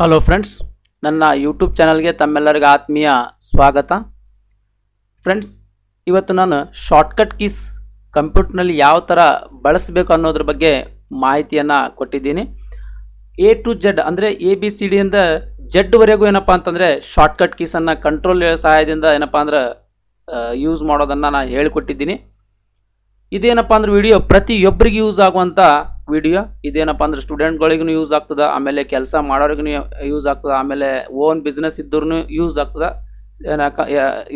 Hello friends ನನ್ನ YouTube ಚಾನಲ್ಗೆ ತಮ್ಮೆಲ್ಲರಿಗೂ ಆತ್ಮೀಯ ಸ್ವಾಗತ. ಫ್ರೆಂಡ್ಸ್ ಇವತ್ತು ನಾನು ಶಾರ್ಟ್ಕಟ್ ಕೀಸ್ ಕಂಪ್ಯೂಟರ್ನಲ್ಲಿ ಯಾವ ಥರ ಬಳಸಬೇಕು ಅನ್ನೋದ್ರ ಬಗ್ಗೆ ಮಾಹಿತಿಯನ್ನು ಕೊಟ್ಟಿದ್ದೀನಿ. ಎ ಟು ಜೆಡ್ ಅಂದರೆ ಎ ಬಿ ಸಿ ಡಿಯಿಂದ ಜೆಡ್ವರೆಗೂ ಏನಪ್ಪ ಅಂತಂದರೆ ಶಾರ್ಟ್ಕಟ್ ಕೀಸನ್ನು ಕಂಟ್ರೋಲ್ ಸಹಾಯದಿಂದ ಏನಪ್ಪ ಅಂದ್ರೆ ಯೂಸ್ ಮಾಡೋದನ್ನು ನಾನು ಹೇಳಿಕೊಟ್ಟಿದ್ದೀನಿ. ಇದೇನಪ್ಪ ಅಂದ್ರೆ ವಿಡಿಯೋ ಪ್ರತಿಯೊಬ್ಬರಿಗೆ ಯೂಸ್ ಆಗುವಂಥ ವಿಡಿಯೋ. ಇದೇನಪ್ಪ ಅಂದ್ರೆ ಸ್ಟೂಡೆಂಟ್ಗಳಿಗೂ ಯೂಸ್ ಆಗ್ತದೆ, ಆಮೇಲೆ ಕೆಲಸ ಮಾಡೋರಿಗೂ ಯೂಸ್ ಆಗ್ತದೆ, ಆಮೇಲೆ ಓನ್ ಬಿಸ್ನೆಸ್ ಇದ್ದರೂನು ಯೂಸ್ ಆಗ್ತದೆ, ಏನಕ್ಕ